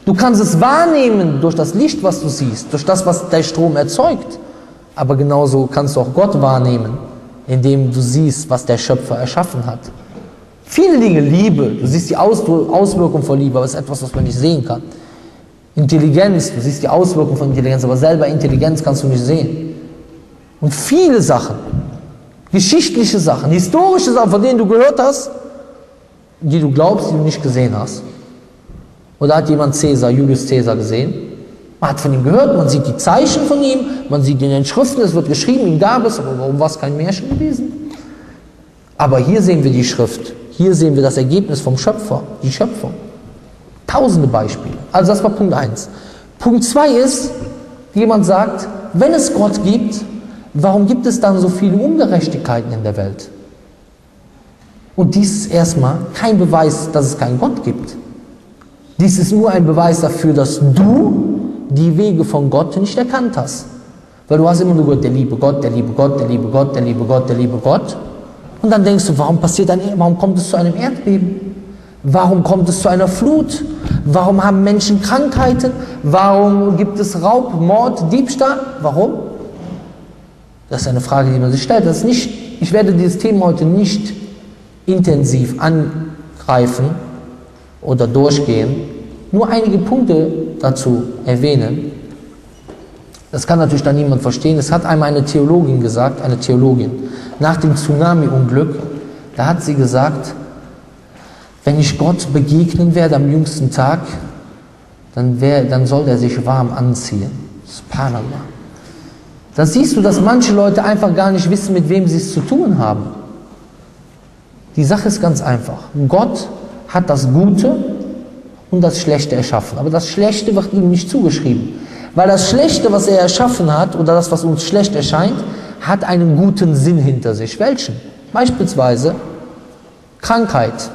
Du kannst es wahrnehmen durch das Licht, was du siehst, durch das, was der Strom erzeugt. Aber genauso kannst du auch Gott wahrnehmen, indem du siehst, was der Schöpfer erschaffen hat. Viele Dinge, Liebe, du siehst die Auswirkung von Liebe, aber es ist etwas, was man nicht sehen kann. Intelligenz, du siehst die Auswirkung von Intelligenz, aber selber Intelligenz kannst du nicht sehen. Und viele Sachen, geschichtliche Sachen, historische Sachen, von denen du gehört hast, die du glaubst, die du nicht gesehen hast. Oder hat jemand Cäsar, Julius Cäsar gesehen? Man hat von ihm gehört, man sieht die Zeichen von ihm, man sieht in den Schriften, es wird geschrieben, ihn gab es, aber warum war es kein Märchen gewesen? Aber hier sehen wir die Schrift, hier sehen wir das Ergebnis vom Schöpfer, die Schöpfung. Tausende Beispiele. Also das war Punkt 1. Punkt 2 ist, jemand sagt, wenn es Gott gibt, warum gibt es dann so viele Ungerechtigkeiten in der Welt? Und dies ist erstmal kein Beweis, dass es keinen Gott gibt. Dies ist nur ein Beweis dafür, dass du die Wege von Gott nicht erkannt hast. Weil du hast immer nur gehört, der liebe Gott, der liebe Gott, der liebe Gott, der liebe Gott, der liebe Gott. Und dann denkst du, warum passiert ein, warum kommt es zu einem Erdbeben? Warum kommt es zu einer Flut? Warum haben Menschen Krankheiten? Warum gibt es Raub, Mord, Diebstahl? Warum? Das ist eine Frage, die man sich stellt. Das ist nicht, ich werde dieses Thema heute nicht intensiv angreifen oder durchgehen, nur einige Punkte dazu erwähnen. Das kann natürlich dann niemand verstehen. Es hat einmal eine Theologin gesagt, eine Theologin, nach dem Tsunami-Unglück, da hat sie gesagt, wenn ich Gott begegnen werde am jüngsten Tag, dann, wär, dann soll er sich warm anziehen. Subhanallah. Da siehst du, dass manche Leute einfach gar nicht wissen, mit wem sie es zu tun haben. Die Sache ist ganz einfach. Gott hat das Gute und das Schlechte erschaffen. Aber das Schlechte wird ihm nicht zugeschrieben. Weil das Schlechte, was er erschaffen hat, oder das, was uns schlecht erscheint, hat einen guten Sinn hinter sich. Welchen? Beispielsweise Krankheit.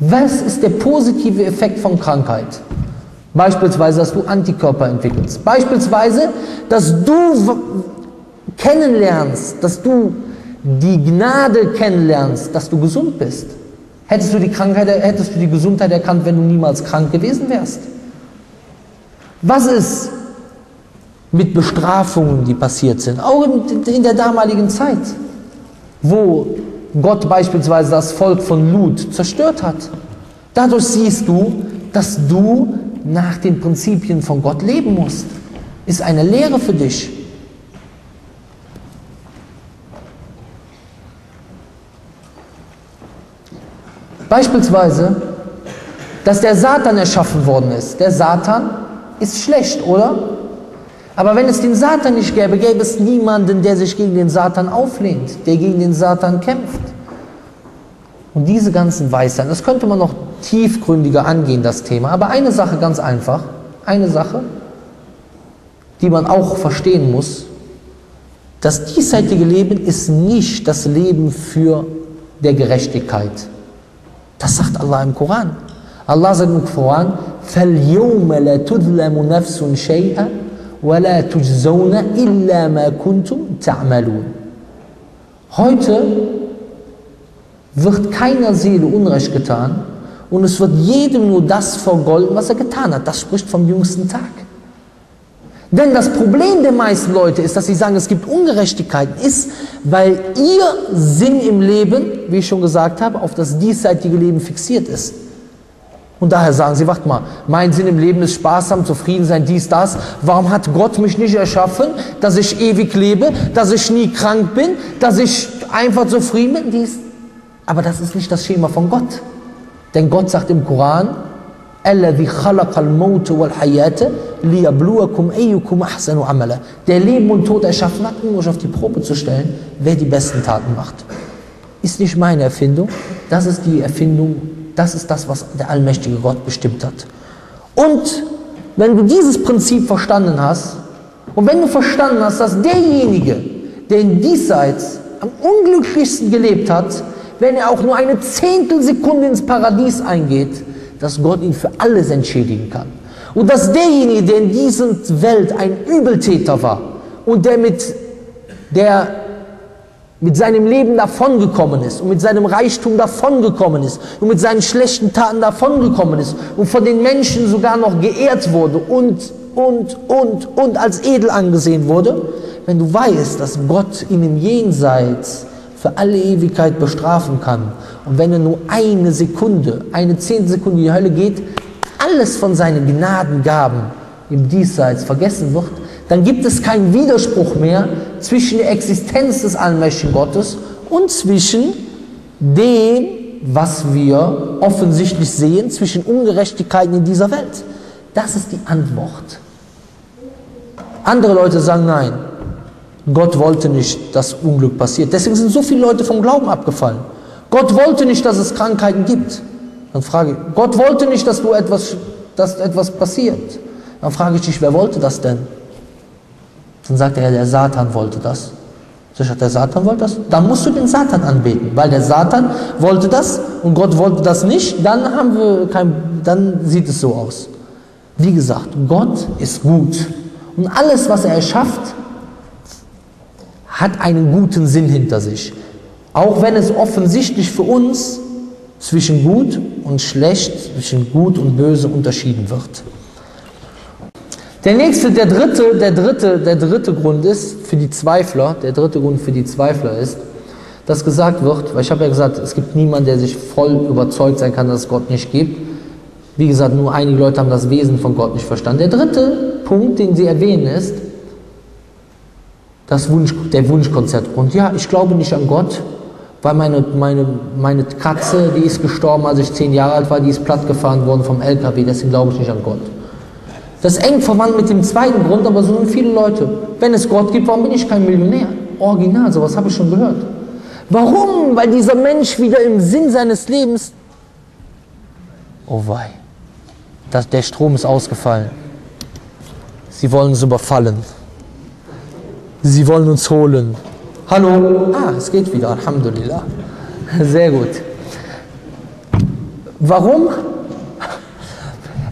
Was ist der positive Effekt von Krankheit? Beispielsweise, dass du Antikörper entwickelst. Beispielsweise, dass du kennenlernst, dass du die Gnade kennenlernst, dass du gesund bist. Hättest du die Krankheit, hättest du die Gesundheit erkannt, wenn du niemals krank gewesen wärst? Was ist mit Bestrafungen, die passiert sind, auch in der damaligen Zeit, wo Gott beispielsweise das Volk von Lut zerstört hat. Dadurch siehst du, dass du nach den Prinzipien von Gott leben musst. Ist eine Lehre für dich. Beispielsweise, dass der Satan erschaffen worden ist. Der Satan ist schlecht, oder? Aber wenn es den Satan nicht gäbe, gäbe es niemanden, der sich gegen den Satan auflehnt, der gegen den Satan kämpft. Und diese ganzen Weisheiten, das könnte man noch tiefgründiger angehen, das Thema. Aber eine Sache ganz einfach, eine Sache, die man auch verstehen muss, das diesseitige Leben ist nicht das Leben für der Gerechtigkeit. Das sagt Allah im Koran. Allah sagt im Koran, فَالْيَوْمَ لَا تُظْلَمُ نَفْسٌ شَيْئًا وَلَا تُجْزَوْنَ إِلَّا مَا كُنْتُمْ تَعْمَلُونَ Heute wird keiner Seele Unrecht getan und es wird jedem nur das vergolden, was er getan hat. Das spricht vom jüngsten Tag. Denn das Problem der meisten Leute ist, dass sie sagen, es gibt Ungerechtigkeiten, ist, weil ihr Sinn im Leben, wie ich schon gesagt habe, auf das diesseitige Leben fixiert ist. Und daher sagen sie, warte mal, mein Sinn im Leben ist sparsam, zufrieden sein, dies, das. Warum hat Gott mich nicht erschaffen, dass ich ewig lebe, dass ich nie krank bin, dass ich einfach zufrieden bin? Dies. Aber das ist nicht das Schema von Gott. Denn Gott sagt im Koran, الذي خلق الموت والحياة ليبلوكم أيكم أحسن عملا. Der Leben und Tod erschaffen hat, um euch auf die Probe zu stellen, wer die besten Taten macht. Ist nicht meine Erfindung, das ist die Erfindung das ist das, was der allmächtige Gott bestimmt hat. Und wenn du dieses Prinzip verstanden hast, und wenn du verstanden hast, dass derjenige, der in diesseits am unglücklichsten gelebt hat, wenn er auch nur eine Zehntelsekunde ins Paradies eingeht, dass Gott ihn für alles entschädigen kann. Und dass derjenige, der in dieser Welt ein Übeltäter war und der mit der mit seinem Leben davongekommen ist und mit seinem Reichtum davongekommen ist und mit seinen schlechten Taten davongekommen ist und von den Menschen sogar noch geehrt wurde und, und, und, und als edel angesehen wurde, wenn du weißt, dass Gott ihn im Jenseits für alle Ewigkeit bestrafen kann und wenn er nur eine Sekunde, eine Zehntelsekunde in die Hölle geht, alles von seinen Gnadengaben im Diesseits vergessen wird, dann gibt es keinen Widerspruch mehr zwischen der Existenz des allmächtigen Gottes und zwischen dem, was wir offensichtlich sehen, zwischen Ungerechtigkeiten in dieser Welt. Das ist die Antwort. Andere Leute sagen nein. Gott wollte nicht, dass Unglück passiert. Deswegen sind so viele Leute vom Glauben abgefallen. Gott wollte nicht, dass es Krankheiten gibt. Dann frage ich, Gott wollte nicht, dass du etwas, dass etwas passiert. Dann frage ich dich, wer wollte das denn? Dann sagt er, der Satan wollte das. So sagt der Satan wollte das. Dann musst du den Satan anbeten, weil der Satan wollte das und Gott wollte das nicht. Dann haben wir kein, dann sieht es so aus. Wie gesagt, Gott ist gut. Und alles, was er erschafft, hat einen guten Sinn hinter sich. Auch wenn es offensichtlich für uns zwischen gut und schlecht, zwischen gut und böse unterschieden wird. Der nächste, der dritte, der dritte, der dritte Grund ist für die Zweifler, der dritte Grund für die Zweifler ist, dass gesagt wird, weil ich habe ja gesagt, es gibt niemanden, der sich voll überzeugt sein kann, dass es Gott nicht gibt. Wie gesagt, nur einige Leute haben das Wesen von Gott nicht verstanden. Der dritte Punkt, den sie erwähnen, ist das Wunsch, der Wunschkonzertgrund. Ja, ich glaube nicht an Gott, weil meine, meine, meine Katze, die ist gestorben, als ich zehn Jahre alt war, die ist plattgefahren worden vom LKW, deswegen glaube ich nicht an Gott. Das ist eng verwandt mit dem zweiten Grund, aber so sind viele Leute. Wenn es Gott gibt, warum bin ich kein Millionär? Original, sowas habe ich schon gehört. Warum? Weil dieser Mensch wieder im Sinn seines Lebens. Oh wei, das, der Strom ist ausgefallen. Sie wollen uns überfallen. Sie wollen uns holen. Hallo? Ah, es geht wieder, Alhamdulillah. Sehr gut. Warum?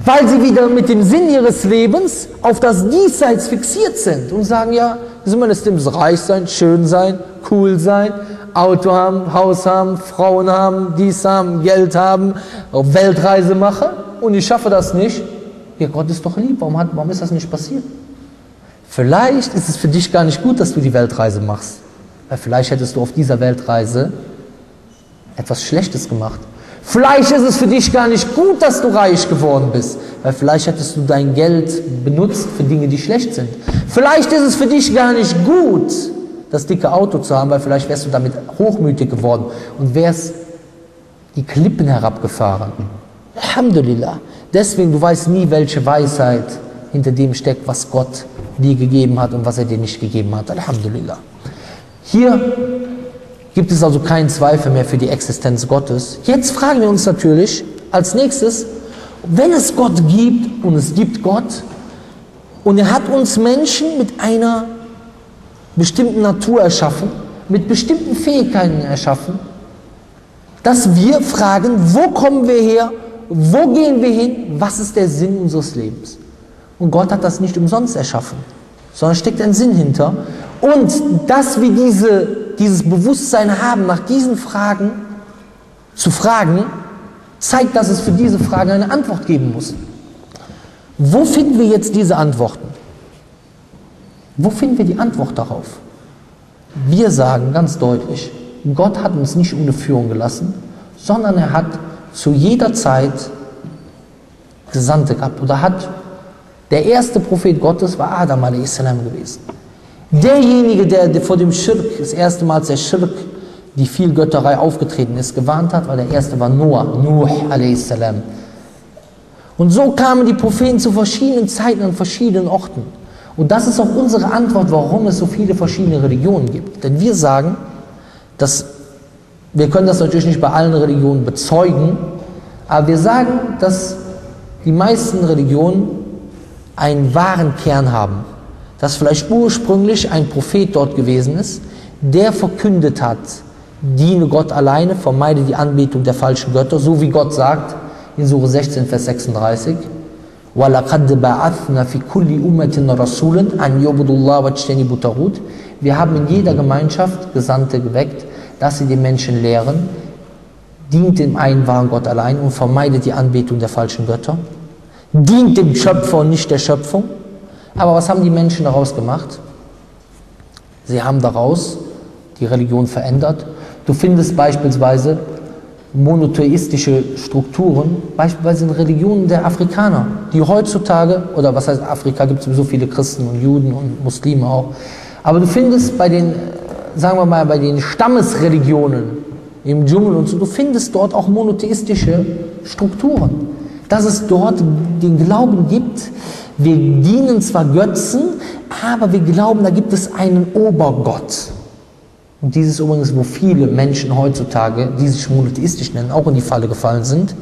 Weil sie wieder mit dem Sinn ihres Lebens auf das Diesseits fixiert sind und sagen, ja, meines Lebens reich sein, schön sein, cool sein, Auto haben, Haus haben, Frauen haben, dies haben, Geld haben, Weltreise machen und ich schaffe das nicht. Ja, Gott ist doch lieb, warum, hat, warum ist das nicht passiert? Vielleicht ist es für dich gar nicht gut, dass du die Weltreise machst. Weil vielleicht hättest du auf dieser Weltreise etwas Schlechtes gemacht. Vielleicht ist es für dich gar nicht gut, dass du reich geworden bist, weil vielleicht hättest du dein Geld benutzt für Dinge, die schlecht sind. Vielleicht ist es für dich gar nicht gut, das dicke Auto zu haben, weil vielleicht wärst du damit hochmütig geworden und wärst die Klippen herabgefahren. Alhamdulillah. Deswegen, du weißt nie, welche Weisheit hinter dem steckt, was Gott dir gegeben hat und was er dir nicht gegeben hat. Alhamdulillah. Hier gibt es also keinen Zweifel mehr für die Existenz Gottes. Jetzt fragen wir uns natürlich als nächstes, wenn es Gott gibt und es gibt Gott und er hat uns Menschen mit einer bestimmten Natur erschaffen, mit bestimmten Fähigkeiten erschaffen, dass wir fragen, wo kommen wir her, wo gehen wir hin, was ist der Sinn unseres Lebens. Und Gott hat das nicht umsonst erschaffen, sondern steckt ein Sinn hinter. Und dass wir diese, dieses Bewusstsein haben, nach diesen Fragen zu fragen, zeigt, dass es für diese Fragen eine Antwort geben muss. Wo finden wir jetzt diese Antworten? Wo finden wir die Antwort darauf? Wir sagen ganz deutlich, Gott hat uns nicht ohne Führung gelassen, sondern er hat zu jeder Zeit Gesandte gehabt oder hat der erste Prophet Gottes war Adam a.s. gewesen. Derjenige, der vor dem Schirk, das erste Mal, der Schirk, die Vielgötterei aufgetreten ist, gewarnt hat, war der erste war Noah, Nuh a.s. Und so kamen die Propheten zu verschiedenen Zeiten an verschiedenen Orten. Und das ist auch unsere Antwort, warum es so viele verschiedene Religionen gibt. Denn wir sagen, dass wir können das natürlich nicht bei allen Religionen bezeugen, aber wir sagen, dass die meisten Religionen einen wahren Kern haben. Dass vielleicht ursprünglich ein Prophet dort gewesen ist, der verkündet hat, diene Gott alleine, vermeide die Anbetung der falschen Götter, so wie Gott sagt in Sure 16, Vers 36. وَلَقَدْ بَعَثْنَا فِي كُلِّ أُمَّةٍ رَسُولًا أَنْ يَعْبُدُوا اللَّهَ وَاجْتَنِبُوا الطَّاغُوتَ Wir haben in jeder Gemeinschaft Gesandte geweckt, dass sie den Menschen lehren, dient dem einen wahren Gott allein und vermeidet die Anbetung der falschen Götter dient dem Schöpfer und nicht der Schöpfung. Aber was haben die Menschen daraus gemacht? Sie haben daraus die Religion verändert. Du findest beispielsweise monotheistische Strukturen, beispielsweise in Religionen der Afrikaner, die heutzutage, oder was heißt Afrika, gibt es sowieso viele Christen und Juden und Muslime auch, aber du findest bei den, sagen wir mal, bei den Stammesreligionen im Dschungel und so, du findest dort auch monotheistische Strukturen dass es dort den Glauben gibt, wir dienen zwar Götzen, aber wir glauben, da gibt es einen Obergott. Und dieses übrigens, wo viele Menschen heutzutage, die sich monotheistisch nennen, auch in die Falle gefallen sind.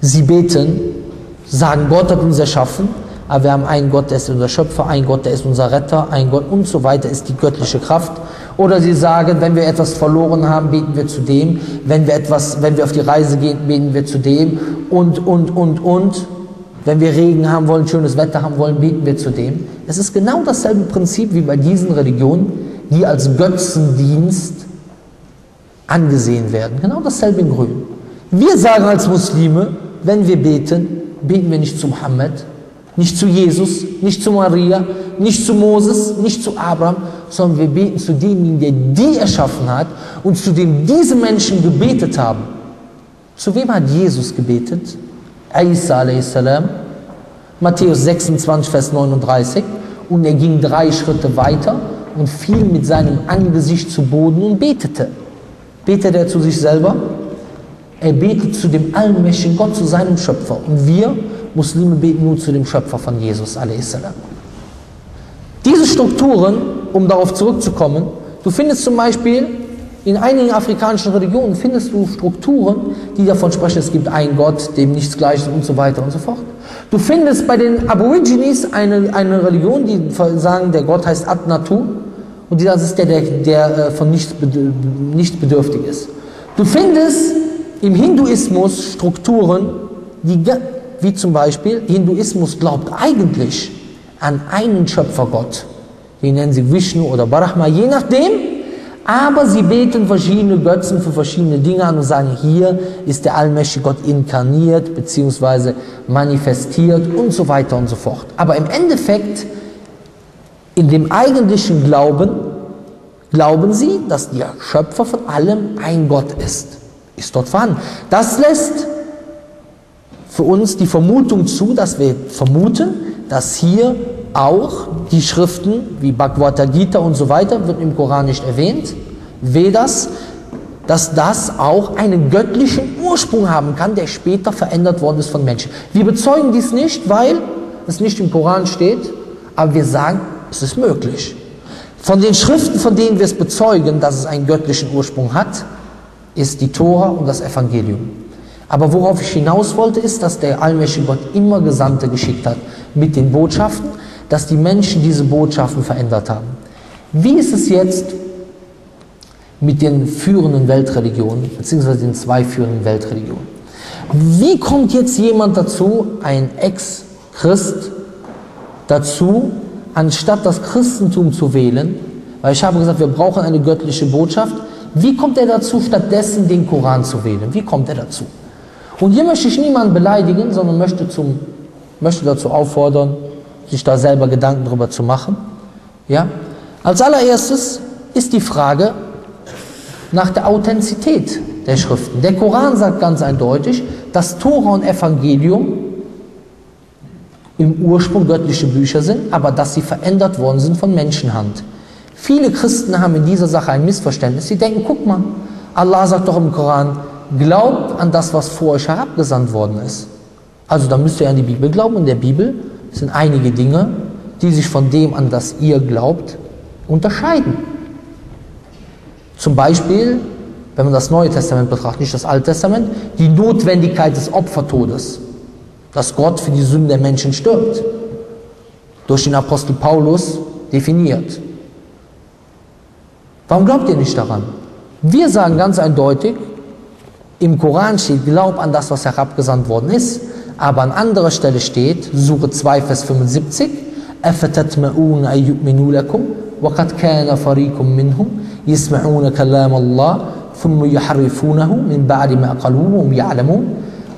Sie beten, sagen, Gott hat uns erschaffen, aber wir haben einen Gott, der ist unser Schöpfer, einen Gott, der ist unser Retter, ein Gott und so weiter ist die göttliche Kraft. Oder sie sagen, wenn wir etwas verloren haben, beten wir zu dem. Wenn wir etwas, wenn wir auf die Reise gehen, beten wir zu dem. Und, und, und, und. Wenn wir Regen haben wollen, schönes Wetter haben wollen, beten wir zu dem. Es ist genau dasselbe Prinzip wie bei diesen Religionen, die als Götzendienst angesehen werden. Genau dasselbe in Grün. Wir sagen als Muslime, wenn wir beten, beten wir nicht zu Mohammed, nicht zu Jesus, nicht zu Maria, nicht zu Moses, nicht zu Abraham, sondern wir beten zu demjenigen, der die erschaffen hat und zu dem diese Menschen gebetet haben. Zu wem hat Jesus gebetet? Isa a.s. Matthäus 26, Vers 39. Und er ging drei Schritte weiter und fiel mit seinem Angesicht zu Boden und betete. Betet er zu sich selber? Er betet zu dem allmächtigen Gott, zu seinem Schöpfer. Und wir, Muslime, beten nur zu dem Schöpfer von Jesus a.s. Diese Strukturen, um darauf zurückzukommen, du findest zum Beispiel in einigen afrikanischen Religionen findest du Strukturen, die davon sprechen, es gibt einen Gott, dem nichts gleich und so weiter und so fort. Du findest bei den Aborigines eine, eine Religion, die sagen, der Gott heißt Adnatu und das ist der, der, der äh, von nichts, nicht bedürftig ist. Du findest im Hinduismus Strukturen, die, wie zum Beispiel, Hinduismus glaubt eigentlich an einen Schöpfergott. Den nennen sie Vishnu oder Brahma, je nachdem, aber sie beten verschiedene Götzen für verschiedene Dinge an und sagen, hier ist der allmächtige Gott inkarniert bzw. manifestiert und so weiter und so fort. Aber im Endeffekt, in dem eigentlichen Glauben, glauben sie, dass der Schöpfer von allem ein Gott ist. Ist dort vorhanden. Das lässt für uns die Vermutung zu, dass wir vermuten, dass hier auch die Schriften wie Bhagavad Gita und so weiter, wird im Koran nicht erwähnt, Vedas, dass das auch einen göttlichen Ursprung haben kann, der später verändert worden ist von Menschen. Wir bezeugen dies nicht, weil es nicht im Koran steht, aber wir sagen, es ist möglich. Von den Schriften, von denen wir es bezeugen, dass es einen göttlichen Ursprung hat, ist die Tora und das Evangelium. Aber worauf ich hinaus wollte, ist, dass der allmächtige Gott immer Gesandte geschickt hat mit den Botschaften dass die Menschen diese Botschaften verändert haben. Wie ist es jetzt mit den führenden Weltreligionen, beziehungsweise den zwei führenden Weltreligionen? Wie kommt jetzt jemand dazu, ein Ex-Christ, dazu, anstatt das Christentum zu wählen, weil ich habe gesagt, wir brauchen eine göttliche Botschaft, wie kommt er dazu, stattdessen den Koran zu wählen? Wie kommt er dazu? Und hier möchte ich niemanden beleidigen, sondern möchte, zum, möchte dazu auffordern, sich da selber Gedanken darüber zu machen. Ja? Als allererstes ist die Frage nach der Authentizität der Schriften. Der Koran sagt ganz eindeutig, dass Tora und Evangelium im Ursprung göttliche Bücher sind, aber dass sie verändert worden sind von Menschenhand. Viele Christen haben in dieser Sache ein Missverständnis. Sie denken, guck mal, Allah sagt doch im Koran, glaubt an das, was vor euch herabgesandt worden ist. Also da müsst ihr an die Bibel glauben. In der Bibel sind einige Dinge, die sich von dem, an das ihr glaubt, unterscheiden. Zum Beispiel, wenn man das Neue Testament betrachtet, nicht das Alte Testament, die Notwendigkeit des Opfertodes, dass Gott für die Sünden der Menschen stirbt, durch den Apostel Paulus definiert. Warum glaubt ihr nicht daran? Wir sagen ganz eindeutig, im Koran steht, glaub an das, was herabgesandt worden ist. Aber an anderer Stelle steht, Suche 2, Vers 75, أفتتمعون أن يؤمنوا لكم وقد كان فريق منهم يسمعون كلام الله ثم يحرفونه من بعد ما قالوه وهم يعلمون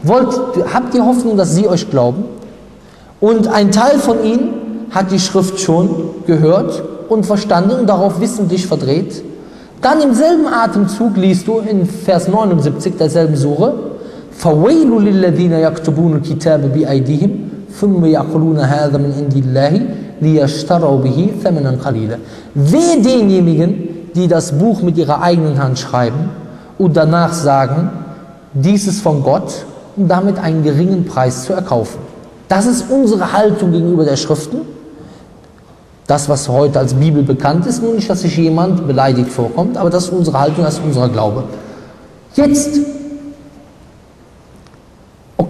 Wollt, habt ihr Hoffnung, dass sie euch glauben? Und ein Teil von ihnen hat die Schrift schon gehört und verstanden und darauf wissentlich verdreht. Dann im selben Atemzug liest du in Vers 79 derselben Sure, فويل للذين يكتبون الكتاب بأيديهم ثم يقولون هذا من عند الله ليشتروا به ثمنا قليلا Wehe denjenigen, die das Buch mit ihrer eigenen Hand schreiben und danach sagen, dies ist von Gott, um damit einen geringen Preis zu erkaufen. Das ist unsere Haltung gegenüber der Schriften. Das, was heute als Bibel bekannt ist, nur nicht, dass sich jemand beleidigt vorkommt, aber das ist unsere Haltung, das ist unser Glaube. Jetzt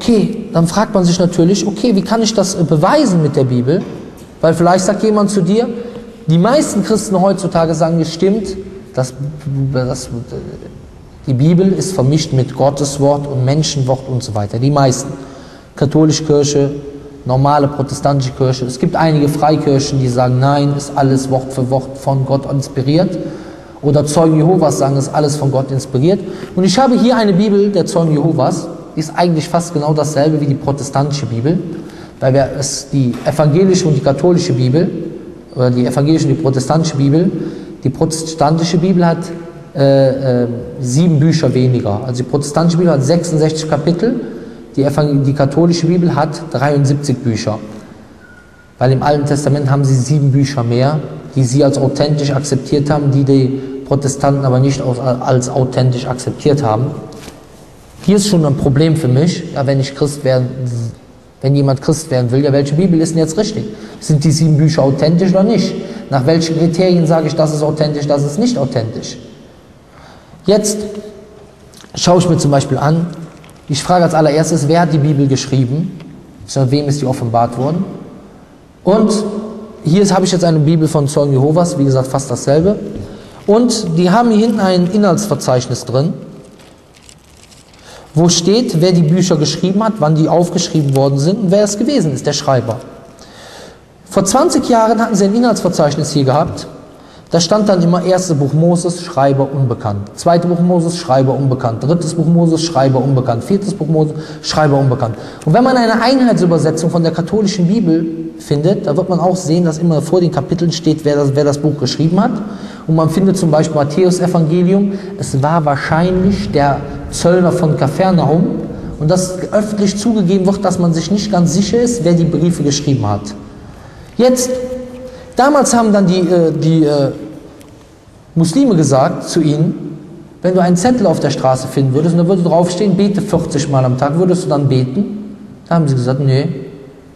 Okay, dann fragt man sich natürlich, okay, wie kann ich das äh, beweisen mit der Bibel? Weil vielleicht sagt jemand zu dir, die meisten Christen heutzutage sagen, es stimmt, dass, dass die Bibel ist vermischt mit Gottes Wort und Menschenwort und so weiter. Die meisten. Katholische Kirche, normale protestantische Kirche. Es gibt einige Freikirchen, die sagen, nein, ist alles Wort für Wort von Gott inspiriert. Oder Zeugen Jehovas sagen, ist alles von Gott inspiriert. Und ich habe hier eine Bibel der Zeugen Jehovas, die ist eigentlich fast genau dasselbe wie die protestantische Bibel, weil wir es die evangelische und die katholische Bibel, oder die evangelische und die protestantische Bibel, die protestantische Bibel hat äh, äh, sieben Bücher weniger. Also die protestantische Bibel hat 66 Kapitel, die, die katholische Bibel hat 73 Bücher. Weil im Alten Testament haben sie sieben Bücher mehr, die sie als authentisch akzeptiert haben, die die Protestanten aber nicht als authentisch akzeptiert haben. Hier ist schon ein Problem für mich, ja, wenn ich Christ werden, wenn jemand Christ werden will, ja, welche Bibel ist denn jetzt richtig? Sind die sieben Bücher authentisch oder nicht? Nach welchen Kriterien sage ich, das ist authentisch, das ist nicht authentisch? Jetzt schaue ich mir zum Beispiel an, ich frage als allererstes, wer hat die Bibel geschrieben? Wem ist die offenbart worden? Und hier habe ich jetzt eine Bibel von Zeugen Jehovas, wie gesagt, fast dasselbe. Und die haben hier hinten ein Inhaltsverzeichnis drin, wo steht, wer die Bücher geschrieben hat, wann die aufgeschrieben worden sind und wer es gewesen ist, der Schreiber. Vor 20 Jahren hatten sie ein Inhaltsverzeichnis hier gehabt da stand dann immer erstes Buch Moses, Schreiber unbekannt. Zweites Buch Moses, Schreiber unbekannt. Drittes Buch Moses, Schreiber unbekannt. Viertes Buch Moses, Schreiber unbekannt. Und wenn man eine Einheitsübersetzung von der katholischen Bibel findet, da wird man auch sehen, dass immer vor den Kapiteln steht, wer das, wer das Buch geschrieben hat. Und man findet zum Beispiel Matthäus Evangelium, es war wahrscheinlich der Zöllner von Kapernaum. Und dass öffentlich zugegeben wird, dass man sich nicht ganz sicher ist, wer die Briefe geschrieben hat. Jetzt Damals haben dann die, äh, die äh, Muslime gesagt zu ihnen, wenn du einen Zettel auf der Straße finden würdest und da würde draufstehen, bete 40 Mal am Tag, würdest du dann beten? Da haben sie gesagt, nee.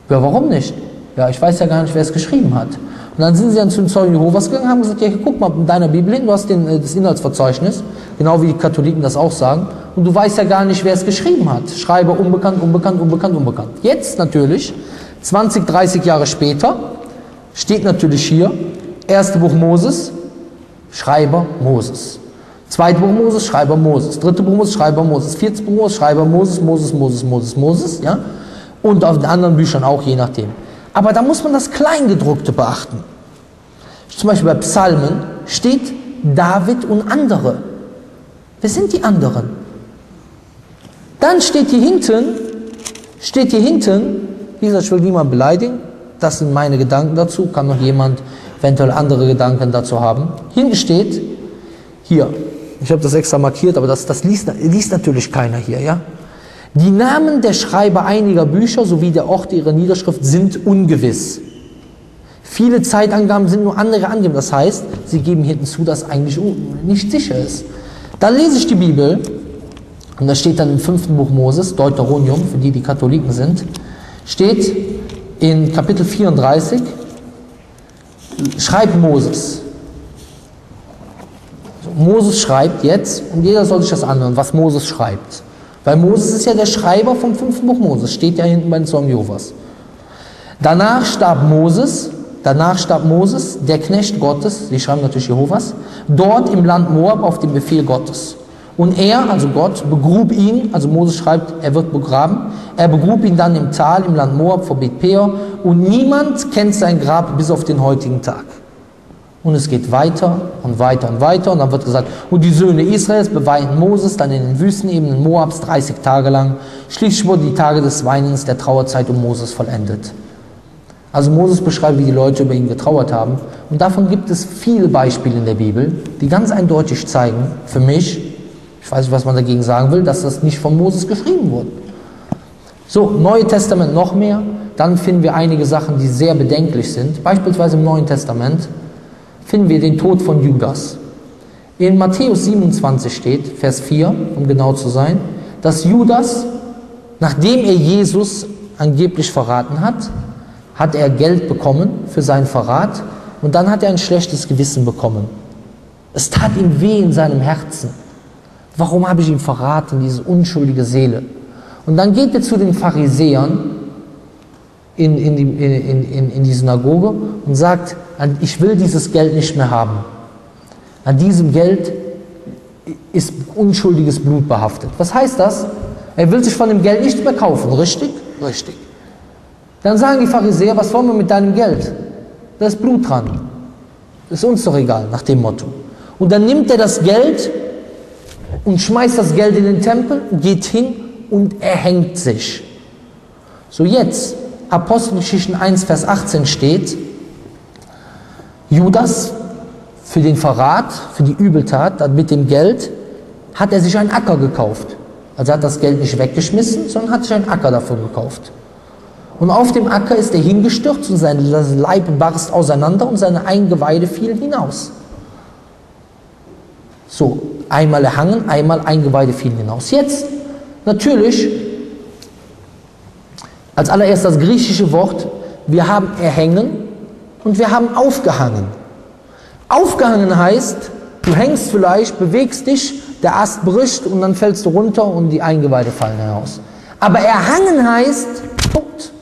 Ja, warum nicht? Ja, ich weiß ja gar nicht, wer es geschrieben hat. Und dann sind sie dann zu den Zeugen Jehovas gegangen und haben gesagt, ja, guck mal in deiner Bibel hin, du hast den, äh, das Inhaltsverzeichnis, genau wie die Katholiken das auch sagen, und du weißt ja gar nicht, wer es geschrieben hat. Schreiber unbekannt, unbekannt, unbekannt, unbekannt. Jetzt natürlich, 20, 30 Jahre später, steht natürlich hier, erste Buch Moses, Schreiber Moses. Zweite Buch Moses, Schreiber Moses. Dritte Buch Moses, Schreiber Moses. Vierte Buch Moses, Schreiber Moses, Moses, Moses, Moses, Moses. Ja? Und auf den anderen Büchern auch, je nachdem. Aber da muss man das Kleingedruckte beachten. Zum Beispiel bei Psalmen steht David und andere. Wer sind die anderen? Dann steht hier hinten, steht hier hinten, wie gesagt, ich will niemanden beleidigen, das sind meine Gedanken dazu, kann noch jemand eventuell andere Gedanken dazu haben. Hier steht, hier, ich habe das extra markiert, aber das, das liest, liest natürlich keiner hier, ja? Die Namen der Schreiber einiger Bücher sowie der Orte ihrer Niederschrift sind ungewiss. Viele Zeitangaben sind nur andere angegeben. Das heißt, sie geben hinten zu, dass eigentlich nicht sicher ist. Dann lese ich die Bibel und da steht dann im fünften Buch Moses, Deuteronium, für die, die Katholiken sind, steht, in Kapitel 34 schreibt Moses. Moses schreibt jetzt, und jeder soll sich das anhören, was Moses schreibt. Weil Moses ist ja der Schreiber vom fünften Buch Moses, steht ja hinten bei den Zeugen Jehovas. Danach starb Moses, danach starb Moses, der Knecht Gottes, die schreiben natürlich Jehovas, dort im Land Moab auf den Befehl Gottes. Und er, also Gott, begrub ihn, also Moses schreibt, er wird begraben, er begrub ihn dann im Tal im Land Moab vor Bet Peor und niemand kennt sein Grab bis auf den heutigen Tag. Und es geht weiter und weiter und weiter und dann wird gesagt, und die Söhne Israels beweinten Moses dann in den Wüstenebenen Moabs 30 Tage lang. Schließlich wurden die Tage des Weinens der Trauerzeit um Moses vollendet. Also Moses beschreibt, wie die Leute über ihn getrauert haben. Und davon gibt es viele Beispiele in der Bibel, die ganz eindeutig zeigen, für mich, ich weiß nicht, was man dagegen sagen will, dass das nicht von Moses geschrieben wurde. So, Neue Testament noch mehr. Dann finden wir einige Sachen, die sehr bedenklich sind. Beispielsweise im Neuen Testament finden wir den Tod von Judas. In Matthäus 27 steht, Vers 4, um genau zu sein, dass Judas, nachdem er Jesus angeblich verraten hat, hat er Geld bekommen für seinen Verrat und dann hat er ein schlechtes Gewissen bekommen. Es tat ihm weh in seinem Herzen. Warum habe ich ihn verraten, diese unschuldige Seele? Und dann geht er zu den Pharisäern in, in, die, in, in, in die Synagoge und sagt, ich will dieses Geld nicht mehr haben. An diesem Geld ist unschuldiges Blut behaftet. Was heißt das? Er will sich von dem Geld nicht mehr kaufen, richtig? Richtig. Dann sagen die Pharisäer, was wollen wir mit deinem Geld? Da ist Blut dran. Das ist uns doch egal, nach dem Motto. Und dann nimmt er das Geld und schmeißt das Geld in den Tempel, geht hin und erhängt sich. So jetzt, Apostelgeschichten 1, Vers 18 steht, Judas für den Verrat, für die Übeltat, mit dem Geld, hat er sich einen Acker gekauft. Also er hat das Geld nicht weggeschmissen, sondern hat sich einen Acker dafür gekauft. Und auf dem Acker ist er hingestürzt und sein Leib barst auseinander und seine Eingeweide fielen hinaus. So, einmal erhangen, einmal Eingeweide fielen hinaus. Jetzt, natürlich, als allererst das griechische Wort, wir haben erhängen und wir haben aufgehangen. Aufgehangen heißt, du hängst vielleicht, bewegst dich, der Ast bricht und dann fällst du runter und die Eingeweide fallen heraus. Aber erhangen heißt, Punkt.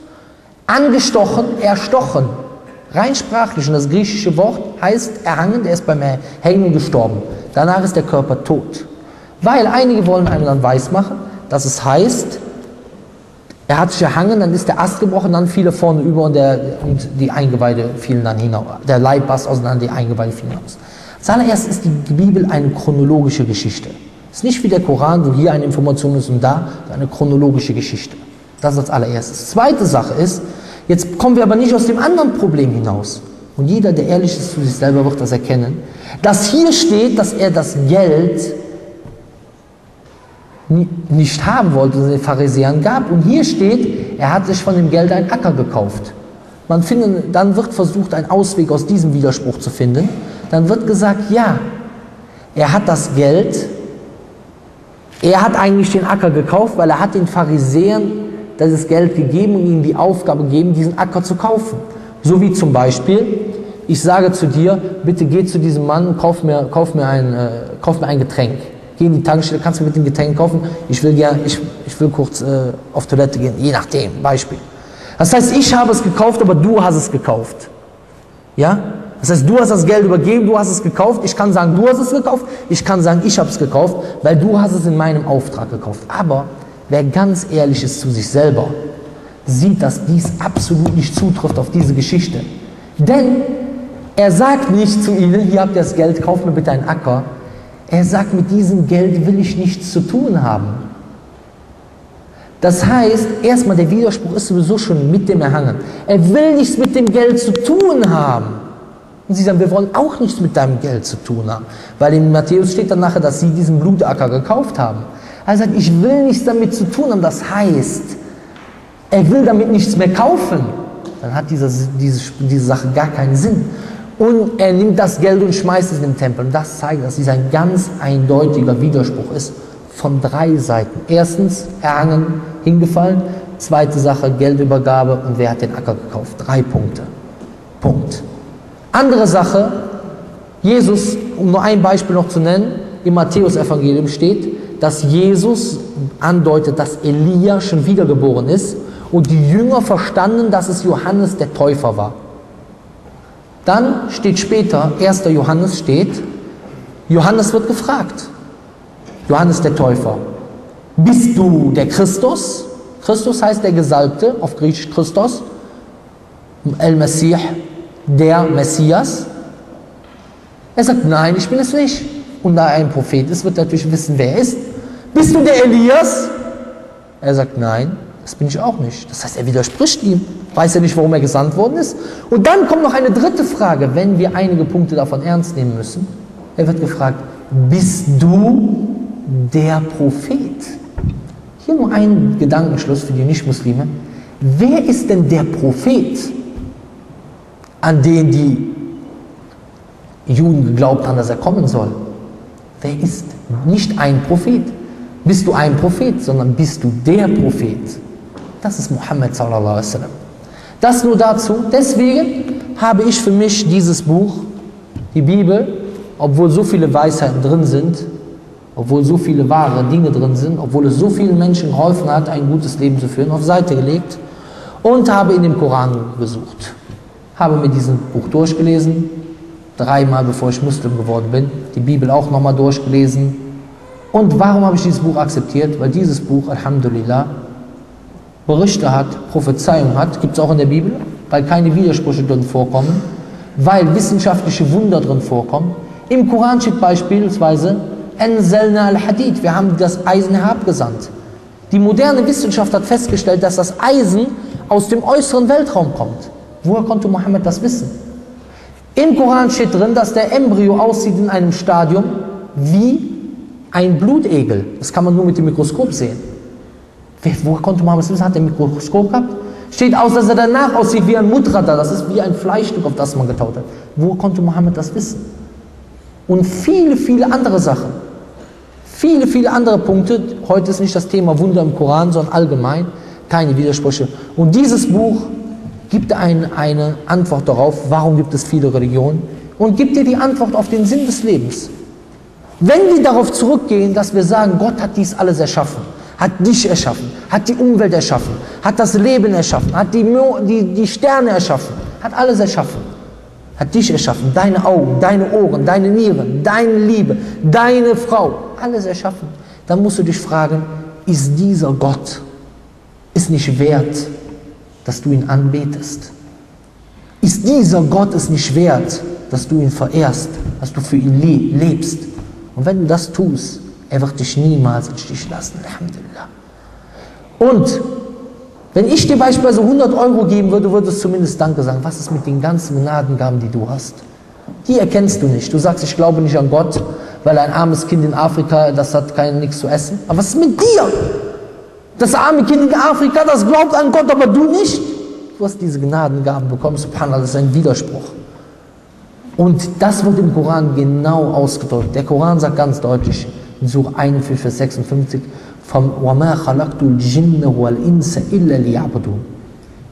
Angestochen, erstochen. Rein sprachlich, und das griechische Wort heißt erhangen, der ist beim Hängen gestorben. Danach ist der Körper tot. Weil einige wollen einem dann weismachen, dass es heißt, er hat sich erhangen, dann ist der Ast gebrochen, dann fiel er vorne über und, der, und die Eingeweide fielen dann hinaus. Der Leib passt auseinander, die Eingeweide fielen hinaus. Zuallererst ist die Bibel eine chronologische Geschichte. Es ist nicht wie der Koran, wo hier eine Information ist und da eine chronologische Geschichte. Das ist als allererstes. Zweite Sache ist, jetzt kommen wir aber nicht aus dem anderen Problem hinaus. Und jeder, der ehrlich ist zu sich selber, wird das erkennen, dass hier steht, dass er das Geld nicht haben wollte, den Pharisäern gab. Und hier steht, er hat sich von dem Geld einen Acker gekauft. Man findet, dann wird versucht, einen Ausweg aus diesem Widerspruch zu finden. Dann wird gesagt, ja, er hat das Geld, er hat eigentlich den Acker gekauft, weil er hat den Pharisäern das Geld gegeben und ihnen die Aufgabe gegeben, diesen Acker zu kaufen. So wie zum Beispiel, ich sage zu dir, bitte geh zu diesem Mann und kauf mir, kauf mir, ein, äh, kauf mir ein Getränk. Geh in die Tankstelle, kannst du mit dem Getränk kaufen? Ich will, gern, ich, ich will kurz äh, auf Toilette gehen, je nachdem, Beispiel. Das heißt, ich habe es gekauft, aber du hast es gekauft. Ja? Das heißt, du hast das Geld übergeben, du hast es gekauft. Ich kann sagen, du hast es gekauft. Ich kann sagen, ich habe es gekauft, weil du hast es in meinem Auftrag gekauft. Aber wer ganz ehrlich ist zu sich selber, sieht, dass dies absolut nicht zutrifft auf diese Geschichte. Denn er sagt nicht zu ihnen, hier habt ihr das Geld, kauft mir bitte einen Acker. Er sagt, mit diesem Geld will ich nichts zu tun haben. Das heißt, erstmal der Widerspruch ist sowieso schon mit dem Erhangen. Er will nichts mit dem Geld zu tun haben. Und sie sagen, wir wollen auch nichts mit deinem Geld zu tun haben. Weil in Matthäus steht dann nachher, dass sie diesen Blutacker gekauft haben. Er sagt, ich will nichts damit zu tun haben. Das heißt, er will damit nichts mehr kaufen. Dann hat diese, diese, diese Sache gar keinen Sinn. Und er nimmt das Geld und schmeißt es in den Tempel. Und das zeigt, dass dies ein ganz eindeutiger Widerspruch ist von drei Seiten. Erstens, erhangen, hingefallen. Zweite Sache, Geldübergabe und wer hat den Acker gekauft? Drei Punkte. Punkt. Andere Sache, Jesus, um nur ein Beispiel noch zu nennen, im Matthäus-Evangelium steht, dass Jesus andeutet, dass Elia schon wiedergeboren ist und die Jünger verstanden, dass es Johannes der Täufer war. Dann steht später, 1. Johannes steht, Johannes wird gefragt, Johannes der Täufer, bist du der Christus? Christus heißt der Gesalbte, auf Griechisch Christus, El-Messiah, der Messias? Er sagt, nein, ich bin es nicht. Und da er ein Prophet ist, wird er natürlich wissen, wer er ist. Bist du der Elias? Er sagt, nein, das bin ich auch nicht. Das heißt, er widerspricht ihm weiß ja nicht, warum er gesandt worden ist. Und dann kommt noch eine dritte Frage, wenn wir einige Punkte davon ernst nehmen müssen. Er wird gefragt, bist du der Prophet? Hier nur ein Gedankenschluss für die Nichtmuslime. Wer ist denn der Prophet, an den die Juden geglaubt haben, dass er kommen soll? Wer ist nicht ein Prophet? Bist du ein Prophet, sondern bist du der Prophet? Das ist Muhammad sallallahu alaihi. Das nur dazu. Deswegen habe ich für mich dieses Buch, die Bibel, obwohl so viele Weisheiten drin sind, obwohl so viele wahre Dinge drin sind, obwohl es so vielen Menschen geholfen hat, ein gutes Leben zu führen, auf Seite gelegt und habe in dem Koran gesucht. Habe mir dieses Buch durchgelesen, dreimal bevor ich Muslim geworden bin, die Bibel auch nochmal durchgelesen. Und warum habe ich dieses Buch akzeptiert? Weil dieses Buch, Alhamdulillah, Berichte hat, Prophezeiung hat, gibt es auch in der Bibel, weil keine Widersprüche drin vorkommen, weil wissenschaftliche Wunder drin vorkommen. Im Koran steht beispielsweise, Enselna al-Hadid, wir haben das Eisen herabgesandt. Die moderne Wissenschaft hat festgestellt, dass das Eisen aus dem äußeren Weltraum kommt. Woher konnte Mohammed das wissen? Im Koran steht drin, dass der Embryo aussieht in einem Stadium wie ein Blutegel. Das kann man nur mit dem Mikroskop sehen. Woher konnte Mohammed wissen? Hat er ein Mikroskop gehabt? Steht aus, dass er danach aussieht wie ein Mudrada. Das ist wie ein Fleischstück, auf das man getaut hat. Woher konnte Mohammed das wissen? Und viele, viele andere Sachen. Viele, viele andere Punkte. Heute ist nicht das Thema Wunder im Koran, sondern allgemein keine Widersprüche. Und dieses Buch gibt ein, eine Antwort darauf, warum gibt es viele Religionen und gibt dir die Antwort auf den Sinn des Lebens. Wenn wir darauf zurückgehen, dass wir sagen, Gott hat dies alles erschaffen, hat dich erschaffen, hat die Umwelt erschaffen, hat das Leben erschaffen, hat die, die, die Sterne erschaffen, hat alles erschaffen, hat dich erschaffen, deine Augen, deine Ohren, deine Nieren, deine Liebe, deine Frau, alles erschaffen. Dann musst du dich fragen, ist dieser Gott es nicht wert, dass du ihn anbetest? Ist dieser Gott es nicht wert, dass du ihn verehrst, dass du für ihn lebst? Und wenn du das tust, er wird dich niemals im Stich lassen. Alhamdulillah. Und wenn ich dir beispielsweise 100 Euro geben würde, würdest du zumindest Danke sagen. Was ist mit den ganzen Gnadengaben, die du hast? Die erkennst du nicht. Du sagst, ich glaube nicht an Gott, weil ein armes Kind in Afrika, das hat kein nichts zu essen. Aber was ist mit dir? Das arme Kind in Afrika, das glaubt an Gott, aber du nicht. Du hast diese Gnadengaben bekommen, subhanallah, das ist ein Widerspruch. Und das wird im Koran genau ausgedrückt. Der Koran sagt ganz deutlich, in Surah 41, Vers 56,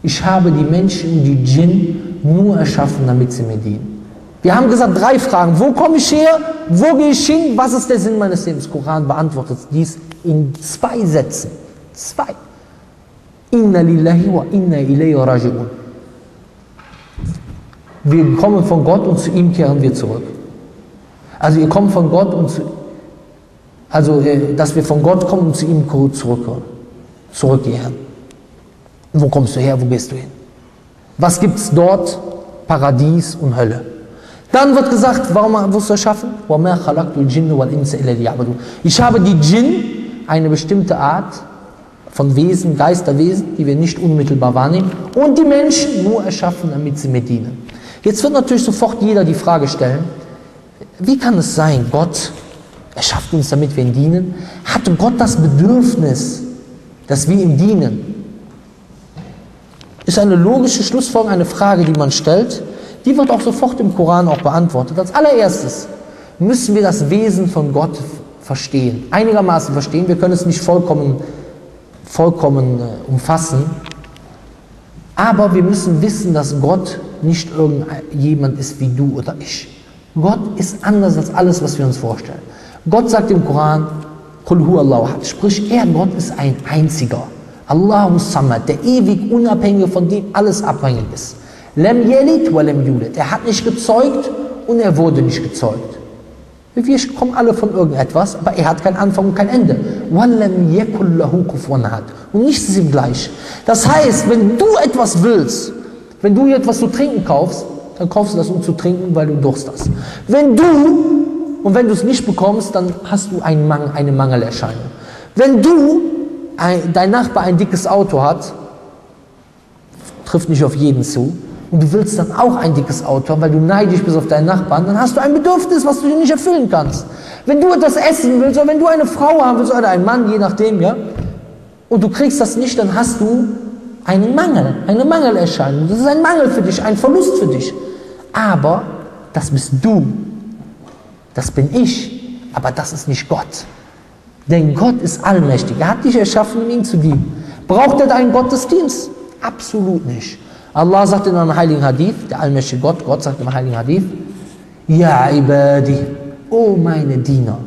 ich habe die Menschen und die Djinn nur erschaffen, damit sie mir dienen. Wir haben gesagt, drei Fragen. Wo komme ich her? Wo gehe ich hin? Was ist der Sinn meines Lebens? Koran beantwortet dies in zwei Sätzen. Zwei. Inna lillahi wa inna ilayhi raji'un. Wir kommen von Gott und zu ihm kehren wir zurück. Also ihr kommt von Gott und zu, also äh, dass wir von Gott kommen und zu ihm zurück, zurückkehren. Wo kommst du her? Wo gehst du hin? Was gibt es dort? Paradies und Hölle. Dann wird gesagt, warum wirst du erschaffen? Ich habe die Djinn, eine bestimmte Art, von Wesen, Geisterwesen, die wir nicht unmittelbar wahrnehmen, und die Menschen nur erschaffen, damit sie mir dienen. Jetzt wird natürlich sofort jeder die Frage stellen, wie kann es sein, Gott erschafft uns, damit wir ihm dienen? Hat Gott das Bedürfnis, dass wir ihm dienen? Ist eine logische Schlussfolgerung, eine Frage, die man stellt. Die wird auch sofort im Koran auch beantwortet. Als allererstes müssen wir das Wesen von Gott verstehen, einigermaßen verstehen. Wir können es nicht vollkommen vollkommen äh, umfassen. Aber wir müssen wissen, dass Gott nicht irgendjemand ist wie du oder ich. Gott ist anders als alles, was wir uns vorstellen. Gott sagt im Koran, sprich er, Gott ist ein einziger. Allahu Samad, der ewig Unabhängige, von dem alles abhängig ist. Lem yelid wa lem yulid. Er hat nicht gezeugt und er wurde nicht gezeugt. Wir kommen alle von irgendetwas, aber er hat keinen Anfang und kein Ende. Und nichts ist ihm gleich. Das heißt, wenn du etwas willst, wenn du etwas zu trinken kaufst, dann kaufst du das, um zu trinken, weil du Durst hast. Wenn du, und wenn du es nicht bekommst, dann hast du einen Mangel, eine Mangelerscheinung. Wenn du, ein, dein Nachbar ein dickes Auto hat, trifft nicht auf jeden zu, und du willst dann auch ein dickes Auto haben, weil du neidisch bist auf deinen Nachbarn, dann hast du ein Bedürfnis, was du dir nicht erfüllen kannst. Wenn du etwas essen willst oder wenn du eine Frau haben willst oder einen Mann, je nachdem, ja, und du kriegst das nicht, dann hast du einen Mangel, eine Mangelerscheinung. Das ist ein Mangel für dich, ein Verlust für dich. Aber das bist du. Das bin ich. Aber das ist nicht Gott. Denn Gott ist allmächtig. Er hat dich erschaffen, um ihm zu dienen. Braucht er deinen Gottesdienst? Absolut nicht. Allah sagt in einem heiligen Hadith, der allmächtige Gott, Gott sagt im heiligen Hadith, Ja ibadi, o meine Diener,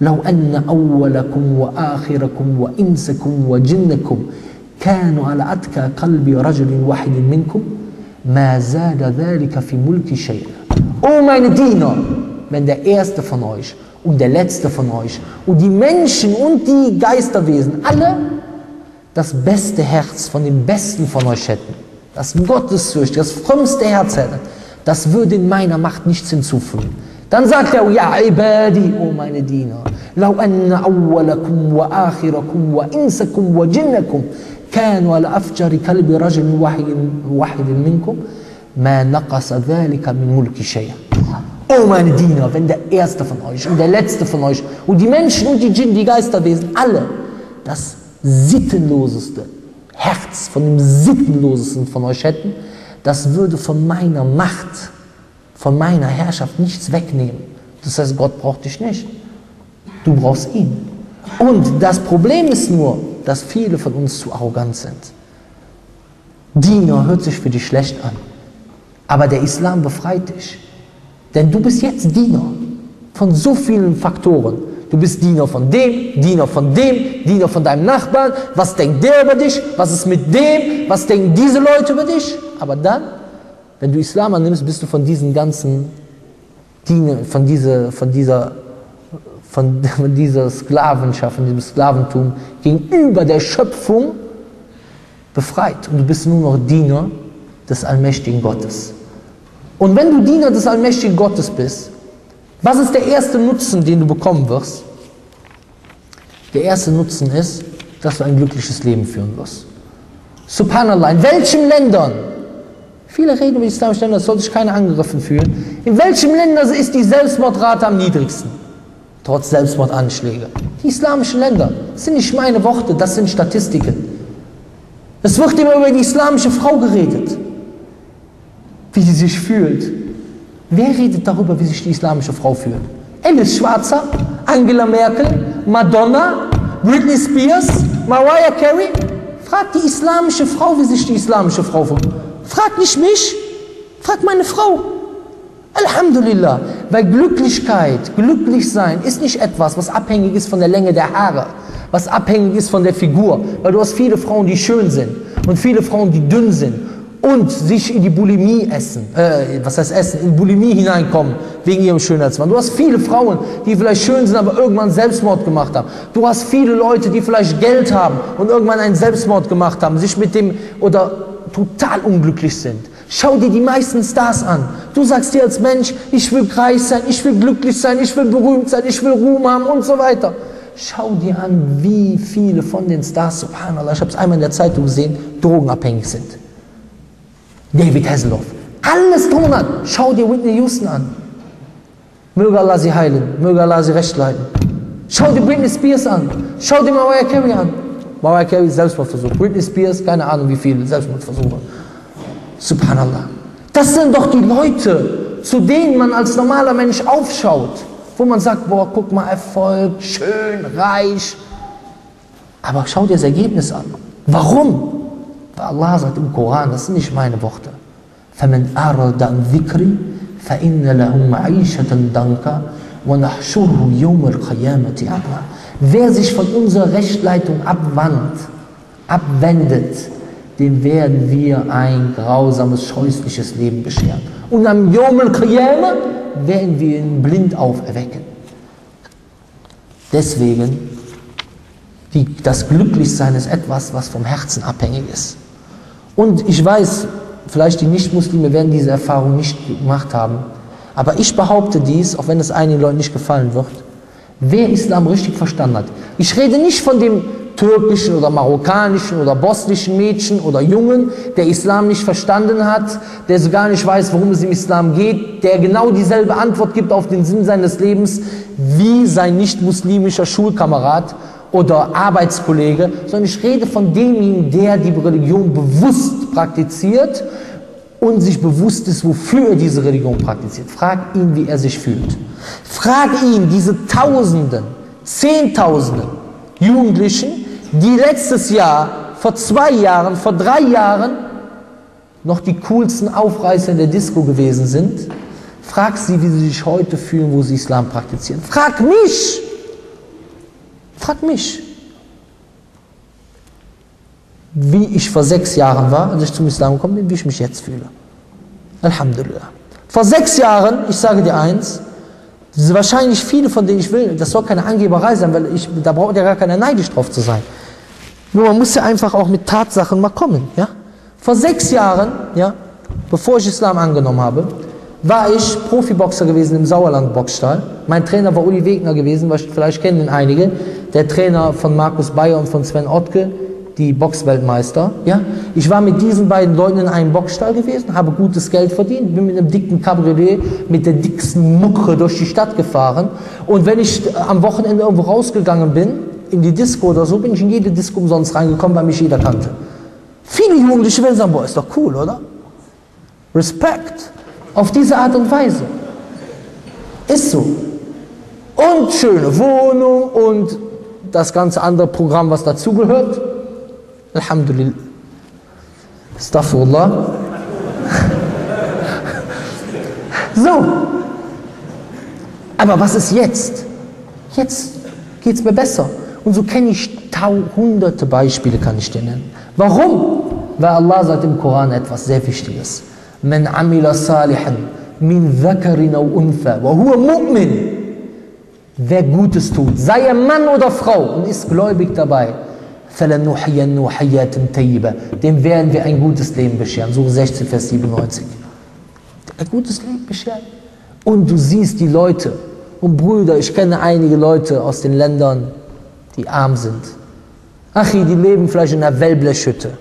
لو أن أولكم وآخركم وإنسكم وجنكم كانوا على أتكى قلب رجل واحد منكم ما زاد ذلك في ملك شيئا O meine Diener, wenn der Erste von euch und der Letzte von euch und die Menschen und die Geisterwesen alle das beste Herz von den Besten von euch hätten, das Gottesfürcht, das frömmste Herz hätten, das würde in meiner Macht nichts hinzufügen. Dann sagt er, ja ibadi, o meine Diener, lau anna awwalakum wa akhirakum wa insakum wa jinnakum كانوا على أفجر كلب رجل واحد واحد منكم ما نقص ذلك من ملك شيئا Oh meine Diener, wenn der Erste von euch und der Letzte von euch und die Menschen und die Djinn, die Geisterwesen, alle das sittenloseste Herz von dem sittenlosesten von euch hätten, das würde von meiner Macht, von meiner Herrschaft nichts wegnehmen. Das heißt, Gott braucht dich nicht. Du brauchst ihn. Und das Problem ist nur, dass viele von uns zu arrogant sind. Diener hört sich für dich schlecht an, aber der Islam befreit dich. Denn du bist jetzt Diener von so vielen Faktoren. Du bist Diener von dem, Diener von dem, Diener von deinem Nachbarn. Was denkt der über dich? Was ist mit dem? Was denken diese Leute über dich? Aber dann, wenn du Islam annimmst, bist du von diesen ganzen Diener, von dieser, von dieser, [LAUGHS] von, dieser Sklavenschaft, von diesem Sklaventum gegenüber der Schöpfung befreit. Und du bist nur noch Diener des allmächtigen Gottes. Und wenn du Diener des allmächtigen Gottes bist, was ist der erste Nutzen, den du bekommen wirst? Der erste Nutzen ist, dass du ein glückliches Leben führen wirst. Subhanallah, in welchen Ländern, viele reden über die islamische Länder, das soll sich keiner angegriffen fühlen, in welchen Ländern ist die Selbstmordrate am niedrigsten? Trotz Selbstmordanschläge. Die islamischen Länder, das sind nicht meine Worte, das sind Statistiken. Es wird immer über die islamische Frau geredet wie sie sich fühlt. Wer redet darüber, wie sich die islamische Frau fühlt? Alice Schwarzer, Angela Merkel, Madonna, Britney Spears, Mariah Carey? Frag die islamische Frau, wie sich die islamische Frau fühlt. Frag nicht mich, frag meine Frau. Alhamdulillah, weil Glücklichkeit, glücklich sein ist nicht etwas, was abhängig ist von der Länge der Haare, was abhängig ist von der Figur, weil du hast viele Frauen, die schön sind und viele Frauen, die dünn sind und sich in die Bulimie essen, äh, was heißt essen, in Bulimie hineinkommen, wegen ihrem Schönheitswahn. Du hast viele Frauen, die vielleicht schön sind, aber irgendwann Selbstmord gemacht haben. Du hast viele Leute, die vielleicht Geld haben und irgendwann einen Selbstmord gemacht haben, sich mit dem oder total unglücklich sind. Schau dir die meisten Stars an. Du sagst dir als Mensch, ich will reich sein, ich will glücklich sein, ich will berühmt sein, ich will Ruhm haben und so weiter. Schau dir an, wie viele von den Stars, subhanallah, ich habe es einmal in der Zeitung gesehen, drogenabhängig sind. David Hasselhoff. Alles drum und dran. Schau dir Whitney Houston an. Möge Allah sie heilen. Möge Allah sie recht leiten. Schau dir Britney Spears an. Schau dir Mariah Carey an. Mariah Carey Selbstmordversuch. Britney Spears, keine Ahnung wie viele Selbstmordversuche. Subhanallah. Das sind doch die Leute, zu denen man als normaler Mensch aufschaut. Wo man sagt, boah, guck mal, Erfolg, schön, reich. Aber schau dir das Ergebnis an. Warum? Allah sagt im Koran, das sind nicht meine Worte. فَمَنْ أَعْرَضَ عَنْ ذِكْرِي فَإِنَّ لَهُ مَعِيشَةً ضَنْكَ وَنَحْشُرُهُ يَوْمَ الْقِيَامَةِ أَعْمَى Wer sich von unserer Rechtleitung abwandt, abwendet, dem werden wir ein grausames, scheußliches Leben bescheren. Und am Yom al-Qiyamah werden wir ihn blind auferwecken. Deswegen, die, das Glücklichsein ist etwas, was vom Herzen abhängig ist. Und ich weiß, vielleicht die Nichtmuslime werden diese Erfahrung nicht gemacht haben. Aber ich behaupte dies, auch wenn es einigen Leuten nicht gefallen wird, wer Islam richtig verstanden hat. Ich rede nicht von dem türkischen oder marokkanischen oder bosnischen Mädchen oder Jungen, der Islam nicht verstanden hat, der so gar nicht weiß, worum es im Islam geht, der genau dieselbe Antwort gibt auf den Sinn seines Lebens wie sein nicht-muslimischer Schulkamerad oder Arbeitskollege, sondern ich rede von demjenigen, der die Religion bewusst praktiziert und sich bewusst ist, wofür er diese Religion praktiziert. Frag ihn, wie er sich fühlt. Frag ihn, diese Tausenden, Zehntausenden Jugendlichen, die letztes Jahr, vor zwei Jahren, vor drei Jahren noch die coolsten Aufreißer in der Disco gewesen sind, frag sie, wie sie sich heute fühlen, wo sie Islam praktizieren. Frag mich! Frag mich, wie ich vor sechs Jahren war, als ich zum Islam gekommen bin, wie ich mich jetzt fühle. Alhamdulillah. Vor sechs Jahren, ich sage dir eins, wahrscheinlich viele von denen ich will, das soll keine Angeberei sein, weil ich, da braucht ja gar keiner neidisch drauf zu sein. Nur man muss ja einfach auch mit Tatsachen mal kommen. Ja? Vor sechs Jahren, ja, bevor ich Islam angenommen habe, war ich Profiboxer gewesen im Sauerland-Boxstall. Mein Trainer war Uli Wegner gewesen, vielleicht kennen ihn einige. Der Trainer von Markus Bayer und von Sven Ottke, die Boxweltmeister. Ja? Ich war mit diesen beiden Leuten in einem Boxstall gewesen, habe gutes Geld verdient, bin mit einem dicken Cabriolet mit der dicksten Mucke durch die Stadt gefahren. Und wenn ich am Wochenende irgendwo rausgegangen bin, in die Disco oder so, bin ich in jede Disco umsonst reingekommen, weil mich jeder kannte. Viele Jugendliche werden sagen, boah, ist doch cool, oder? Respekt. Auf diese Art und Weise. Ist so. Und schöne Wohnung und das ganze andere Programm, was dazugehört. Alhamdulillah. Astaghfirullah. [LAUGHS] So. Aber was ist jetzt? Jetzt geht es mir besser. Und so kenne ich tausendete Beispiele, kann ich dir nennen. Warum? Weil Allah sagt im Koran etwas sehr Wichtiges. Man amila salihan min dhakarin aw untha wa huwa mu'min Wer Gutes tut, sei er Mann oder Frau und ist gläubig dabei, dem werden wir ein gutes Leben bescheren. So 16, Vers 97. Ein gutes Leben bescheren. Und du siehst die Leute. Und Brüder, ich kenne einige Leute aus den Ländern, die arm sind. Achi, die leben vielleicht in einer Wellblechhütte.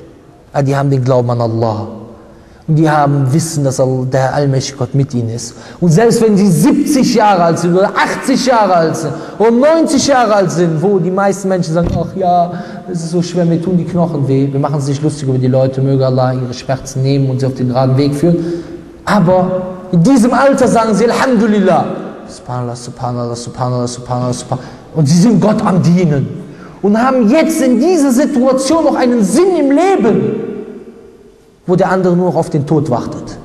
Aber die haben den Glauben an Allah. Und die haben Wissen, dass der allmächtige Gott mit ihnen ist. Und selbst wenn sie 70 Jahre alt sind oder 80 Jahre alt sind oder 90 Jahre alt sind, wo die meisten Menschen sagen, ach ja, es ist so schwer, mir tun die Knochen weh. Wir machen es nicht lustig über die Leute, möge Allah ihre Schmerzen nehmen und sie auf den geraden Weg führen. Aber in diesem Alter sagen sie Alhamdulillah. Subhanallah, Subhanallah, Subhanallah, Subhanallah, Subhanallah. Und sie sind Gott am Dienen. Und haben jetzt in dieser Situation noch einen Sinn im Leben wo der andere nur auf den Tod wartet.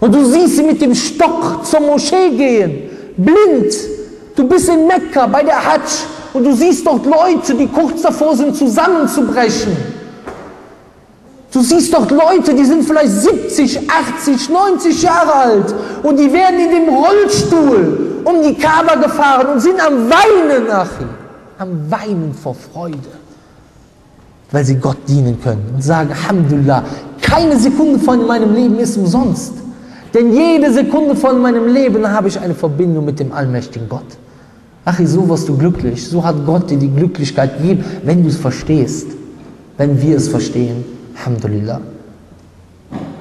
Und du siehst sie mit dem Stock zur Moschee gehen, blind. Du bist in Mekka bei der Hajj und du siehst dort Leute, die kurz davor sind, zusammenzubrechen. Du siehst dort Leute, die sind vielleicht 70, 80, 90 Jahre alt und die werden in dem Rollstuhl um die Kaaba gefahren und sind am Weinen, Achim. Am Weinen vor Freude, weil sie Gott dienen können und sagen, Alhamdulillah, keine Sekunde von meinem Leben ist umsonst. Denn jede Sekunde von meinem Leben habe ich eine Verbindung mit dem allmächtigen Gott. Ach, so wirst du glücklich. So hat Gott dir die Glücklichkeit gegeben, wenn du es verstehst. Wenn wir es verstehen. Alhamdulillah.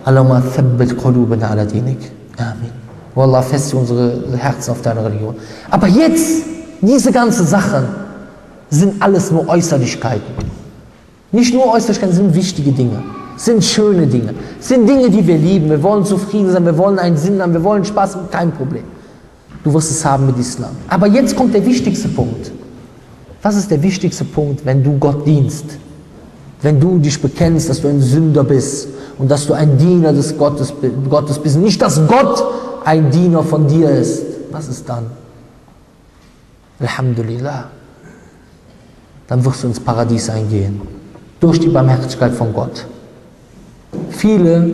Allahumma thabbit qulubana ala dinik. Amen. Wallah, feste unsere Herzen auf deine Religion. Aber jetzt, diese ganzen Sachen sind alles nur Äußerlichkeiten. Nicht nur Äußerlichkeiten, sind wichtige Dinge sind schöne Dinge, sind Dinge, die wir lieben. Wir wollen zufrieden sein, wir wollen einen Sinn haben, wir wollen Spaß haben, kein Problem. Du wirst es haben mit Islam. Aber jetzt kommt der wichtigste Punkt. Was ist der wichtigste Punkt, wenn du Gott dienst? Wenn du dich bekennst, dass du ein Sünder bist und dass du ein Diener des Gottes, Gottes bist. Nicht, dass Gott ein Diener von dir ist. Was ist dann? Alhamdulillah. Dann wirst du ins Paradies eingehen. Durch die Barmherzigkeit von Gott. Viele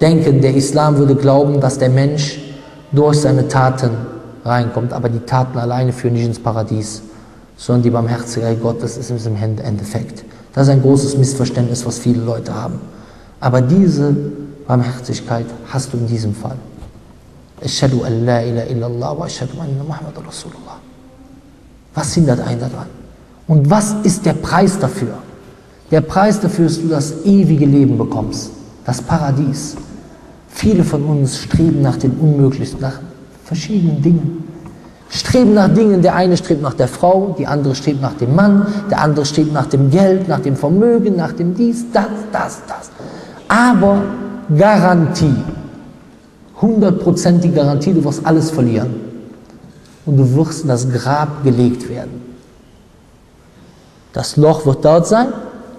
denken, der Islam würde glauben, dass der Mensch durch seine Taten reinkommt, aber die Taten alleine führen nicht ins Paradies, sondern die Barmherzigkeit Gottes ist im Endeffekt. Das ist ein großes Missverständnis, was viele Leute haben. Aber diese Barmherzigkeit hast du in diesem Fall. Was hindert einen daran? Und was ist der Preis dafür? Der Preis dafür ist, dass du das ewige Leben bekommst, das Paradies. Viele von uns streben nach den Unmöglichsten, nach verschiedenen Dingen. Streben nach Dingen, der eine strebt nach der Frau, die andere strebt nach dem Mann, der andere strebt nach dem Geld, nach dem Vermögen, nach dem dies, das, das, das. Aber Garantie, hundertprozentige Garantie, du wirst alles verlieren. Und du wirst in das Grab gelegt werden. Das Loch wird dort sein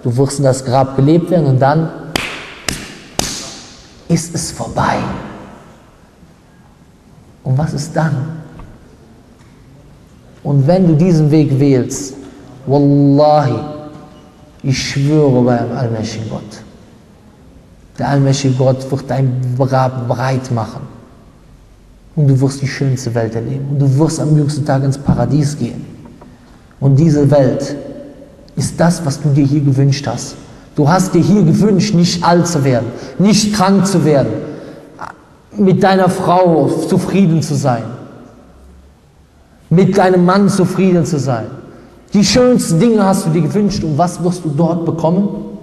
Du wirst in das Grab gelebt werden und dann ist es vorbei. Und was ist dann? Und wenn du diesen Weg wählst, Wallahi, ich schwöre beim allmächtigen Gott, der allmächtige Gott wird dein Grab breit machen. Und du wirst die schönste Welt erleben. Und du wirst am jüngsten Tag ins Paradies gehen. Und diese Welt ist das, was du dir hier gewünscht hast. Du hast dir hier gewünscht, nicht alt zu werden, nicht krank zu werden, mit deiner Frau zufrieden zu sein, mit deinem Mann zufrieden zu sein. Die schönsten Dinge hast du dir gewünscht und was wirst du dort bekommen?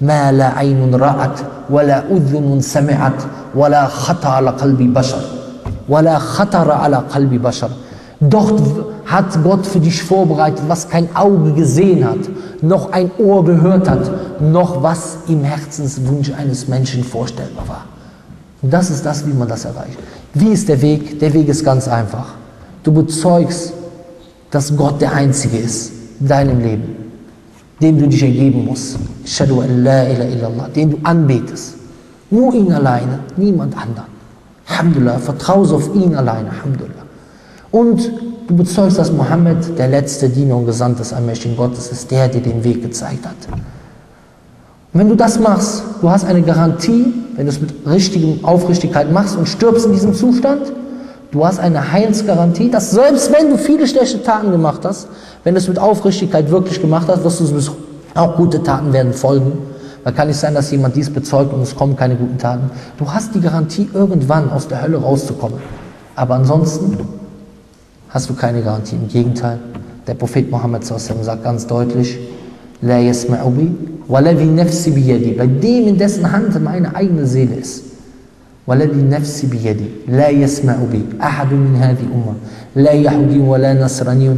ما لا عين رأت ولا أذن سمعت ولا خطر على قلب بشر ولا خطر على قلب بشر Dort hat Gott für dich vorbereitet, was kein Auge gesehen hat, noch ein Ohr gehört hat, noch was im Herzenswunsch eines Menschen vorstellbar war. Und das ist das, wie man das erreicht. Wie ist der Weg? Der Weg ist ganz einfach. Du bezeugst, dass Gott der Einzige ist in deinem Leben, dem du dich ergeben musst. Shadu la ilaha illallah, den du anbetest. Nur ihn alleine, niemand anderen. Alhamdulillah, vertraue auf ihn alleine, Alhamdulillah. Und du bezeugst, dass Mohammed der letzte Diener und Gesandte des allmächtigen Gottes ist, der dir den Weg gezeigt hat. Und wenn du das machst, du hast eine Garantie, wenn du es mit richtigen Aufrichtigkeit machst und stirbst in diesem Zustand, du hast eine Heilsgarantie, dass selbst wenn du viele schlechte Taten gemacht hast, wenn du es mit Aufrichtigkeit wirklich gemacht hast, wirst du auch gute Taten werden folgen. Weil kann nicht sein, dass jemand dies bezeugt und es kommen keine guten Taten. Du hast die Garantie, irgendwann aus der Hölle rauszukommen. Aber ansonsten hast du keine Garantie. Im Gegenteil, der Prophet Mohammed sagt ganz deutlich, La yasma'u bi, waladhi nafsi biyadi, bei dem in dessen Hand meine eigene Seele ist. والذي نفسي بيدي لا يسمع بي أحد من هذه الأمة لا يهودي ولا نصراني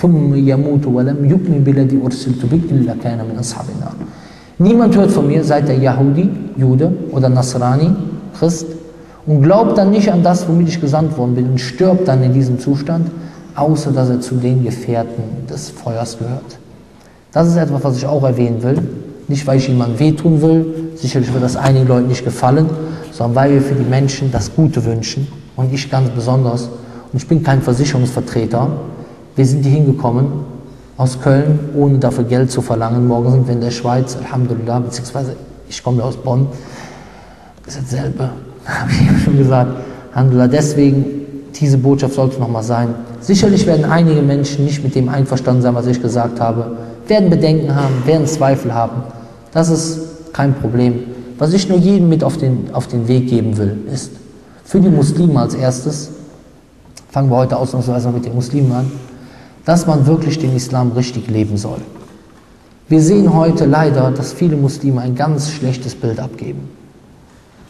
ثم يموت ولم يؤمن بالذي أرسلت به إلا كان من أصحاب النار Niemand hört von mir, seit der Yahudi, Jude oder Nasrani, Christ, und glaubt dann nicht an das, womit ich gesandt worden bin und stirbt dann in diesem Zustand, außer dass er zu den Gefährten des Feuers gehört. Das ist etwas, was ich auch erwähnen will. Nicht, weil ich jemandem wehtun will, sicherlich wird das einigen Leuten nicht gefallen, sondern weil wir für die Menschen das Gute wünschen und ich ganz besonders. Und ich bin kein Versicherungsvertreter. Wir sind hier hingekommen aus Köln, ohne dafür Geld zu verlangen. Morgen sind wir in der Schweiz, Alhamdulillah, beziehungsweise ich komme aus Bonn. Das ist dasselbe, habe ich schon gesagt. Alhamdulillah, deswegen diese Botschaft sollte nochmal sein. Sicherlich werden einige Menschen nicht mit dem einverstanden sein, was ich gesagt habe, werden Bedenken haben, werden Zweifel haben. Das ist kein Problem. Was ich nur jedem mit auf den, auf den Weg geben will, ist, für die Muslime als erstes, fangen wir heute ausnahmsweise mit den Muslimen an, dass man wirklich den Islam richtig leben soll. Wir sehen heute leider, dass viele Muslime ein ganz schlechtes Bild abgeben.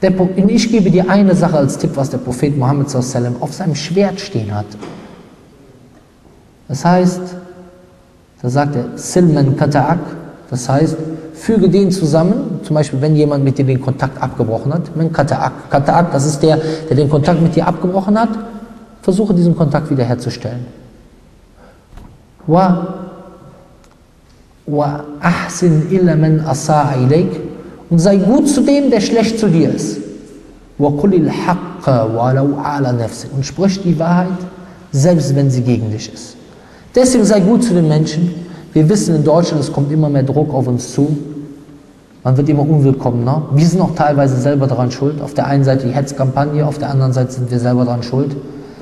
Der, ich gebe dir eine Sache als Tipp, was der Prophet Muhammad auf seinem Schwert stehen hat. Das heißt, da sagt er, Silman Kata'ak, das heißt, füge den zusammen, zum Beispiel, wenn jemand mit dir den Kontakt abgebrochen hat, Man Kata'ak, Kata'ak, das ist der, der den Kontakt mit dir abgebrochen hat, versuche diesen Kontakt wiederherzustellen. Wa, wa ahsin illa man asa'a ilayk, und sei gut zu dem, der schlecht zu dir ist. Und sprich die Wahrheit, selbst wenn sie gegen dich ist. Deswegen sei gut zu den Menschen. Wir wissen in Deutschland, es kommt immer mehr Druck auf uns zu. Man wird immer unwillkommener. Wir sind auch teilweise selber daran schuld. Auf der einen Seite die Hetzkampagne, auf der anderen Seite sind wir selber daran schuld.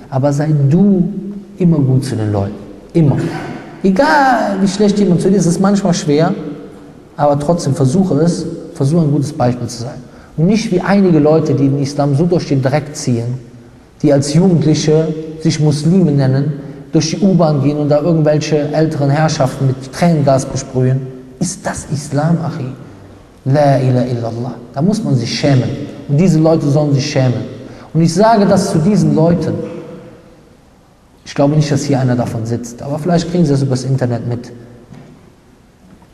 Aber sei du immer gut zu den Leuten. Immer. Egal wie schlecht jemand zu dir ist, es ist manchmal schwer, aber trotzdem versuche es, versuche ein gutes Beispiel zu sein. Und nicht wie einige Leute, die den Islam so durch den Dreck ziehen, die als Jugendliche sich Muslime nennen, durch die U-Bahn gehen und da irgendwelche älteren Herrschaften mit Tränengas besprühen. Ist das Islam, Achi? La ilaha illallah. Da muss man sich schämen. Und diese Leute sollen sich schämen. Und ich sage das zu diesen Leuten. Ich glaube nicht, dass hier einer davon sitzt, aber vielleicht kriegen sie das übers Internet mit.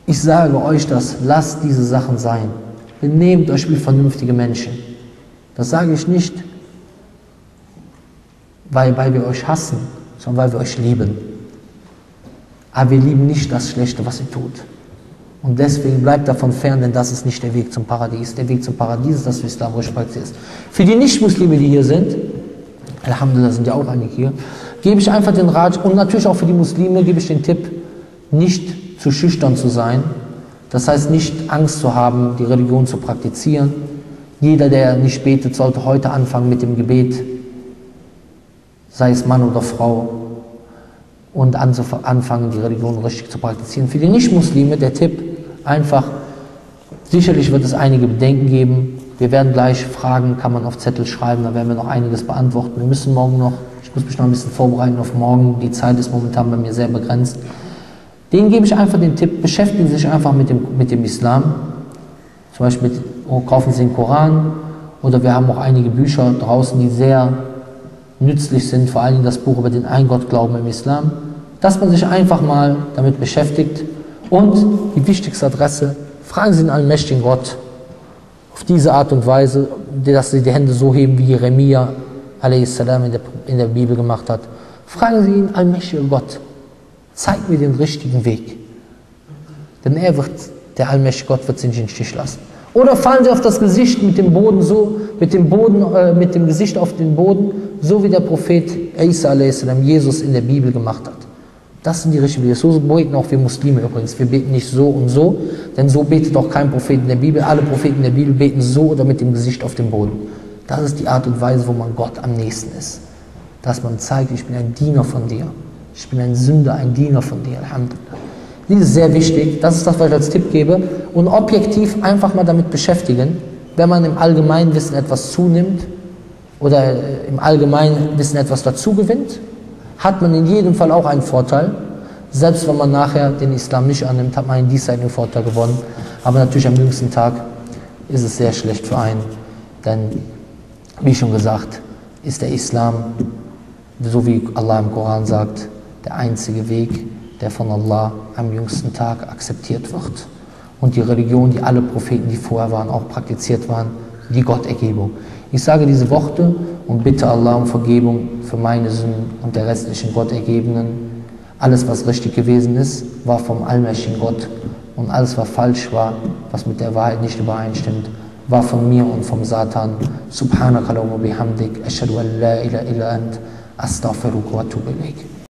Ich sage euch das, lasst diese Sachen sein. Benehmt euch wie vernünftige Menschen. Das sage ich nicht, weil, weil wir euch hassen, sondern weil wir euch lieben. Aber wir lieben nicht das Schlechte, was ihr tut. Und deswegen bleibt davon fern, denn das ist nicht der Weg zum Paradies. Der Weg zum Paradies ist, dass du Islam ist. Für die Nicht-Muslime, die hier sind, Alhamdulillah sind ja auch einige hier, gebe ich einfach den Rat, und natürlich auch für die Muslime gebe ich den Tipp, nicht zu schüchtern zu sein. Das heißt nicht Angst zu haben, die Religion zu praktizieren. Jeder, der nicht betet, sollte heute anfangen mit dem Gebet, sei es Mann oder Frau. und anfangen, die Religion richtig zu praktizieren. Für die Nicht-Muslime der Tipp, einfach, sicherlich wird es einige Bedenken geben. Wir werden gleich Fragen, kann man auf Zettel schreiben, da werden wir noch einiges beantworten. Wir müssen morgen noch, ich muss mich noch ein bisschen vorbereiten auf morgen, die Zeit ist momentan bei mir sehr begrenzt. Denen gebe ich einfach den Tipp, beschäftigen Sie sich einfach mit dem, mit dem Islam. Zum Beispiel mit, oh, kaufen Sie den Koran oder wir haben auch einige Bücher draußen, die sehr nützlich sind, vor allem das Buch über den Eingottglauben im Islam, dass man sich einfach mal damit beschäftigt und die wichtigste Adresse, fragen Sie den allmächtigen Gott auf diese Art und Weise, dass Sie die Hände so heben, wie Jeremia. In, der, in der Bibel gemacht hat. Fragen Sie ihn, allmächtiger Gott, zeig mir den richtigen Weg. Denn er wird, der allmächtige Gott wird Sie nicht in den Stich lassen. Oder fallen Sie auf das Gesicht mit dem Boden so, mit dem Boden, äh, mit dem Gesicht auf den Boden, so wie der Prophet Isa a.s. Jesus in der Bibel gemacht hat. Das sind die richtigen Wege. So beten auch wir Muslime übrigens. Wir beten nicht so und so, denn so betet auch kein Prophet in der Bibel. Alle Propheten in der Bibel beten so oder mit dem Gesicht auf dem Boden. Das ist die Art und Weise, wo man Gott am nächsten ist. Dass man zeigt, ich bin ein Diener von dir. Ich bin ein Sünder, ein Diener von dir. Alhamdulillah. Dies ist sehr wichtig. Das ist das, was ich als Tipp gebe. Und objektiv einfach mal damit beschäftigen, wenn man im Allgemeinwissen etwas zunimmt oder im Allgemeinwissen etwas dazu gewinnt, hat man in jedem Fall auch einen Vorteil. Selbst wenn man nachher den Islam nicht annimmt, hat man einen diesseitigen Vorteil gewonnen. Aber natürlich am jüngsten Tag ist es sehr schlecht für einen. Denn, wie schon gesagt, ist der Islam, so wie Allah im Koran sagt, der einzige Weg, der von Allah am jüngsten Tag akzeptiert wird. Und die Religion, die alle Propheten, die vorher waren, auch praktiziert waren, die Gottergebung. Ich sage diese Worte und bitte Allah um Vergebung für meine Sünden und der restlichen Gottergebenen. Alles, was richtig gewesen ist, war vom allmächtigen Gott und alles, was falsch war, was mit der Wahrheit nicht übereinstimmt, war von mir und vom Satan. Subhanaka wa bihamdik, ashhadu an la ilaha illa ant, astaghfiruka wa atubu ilayk.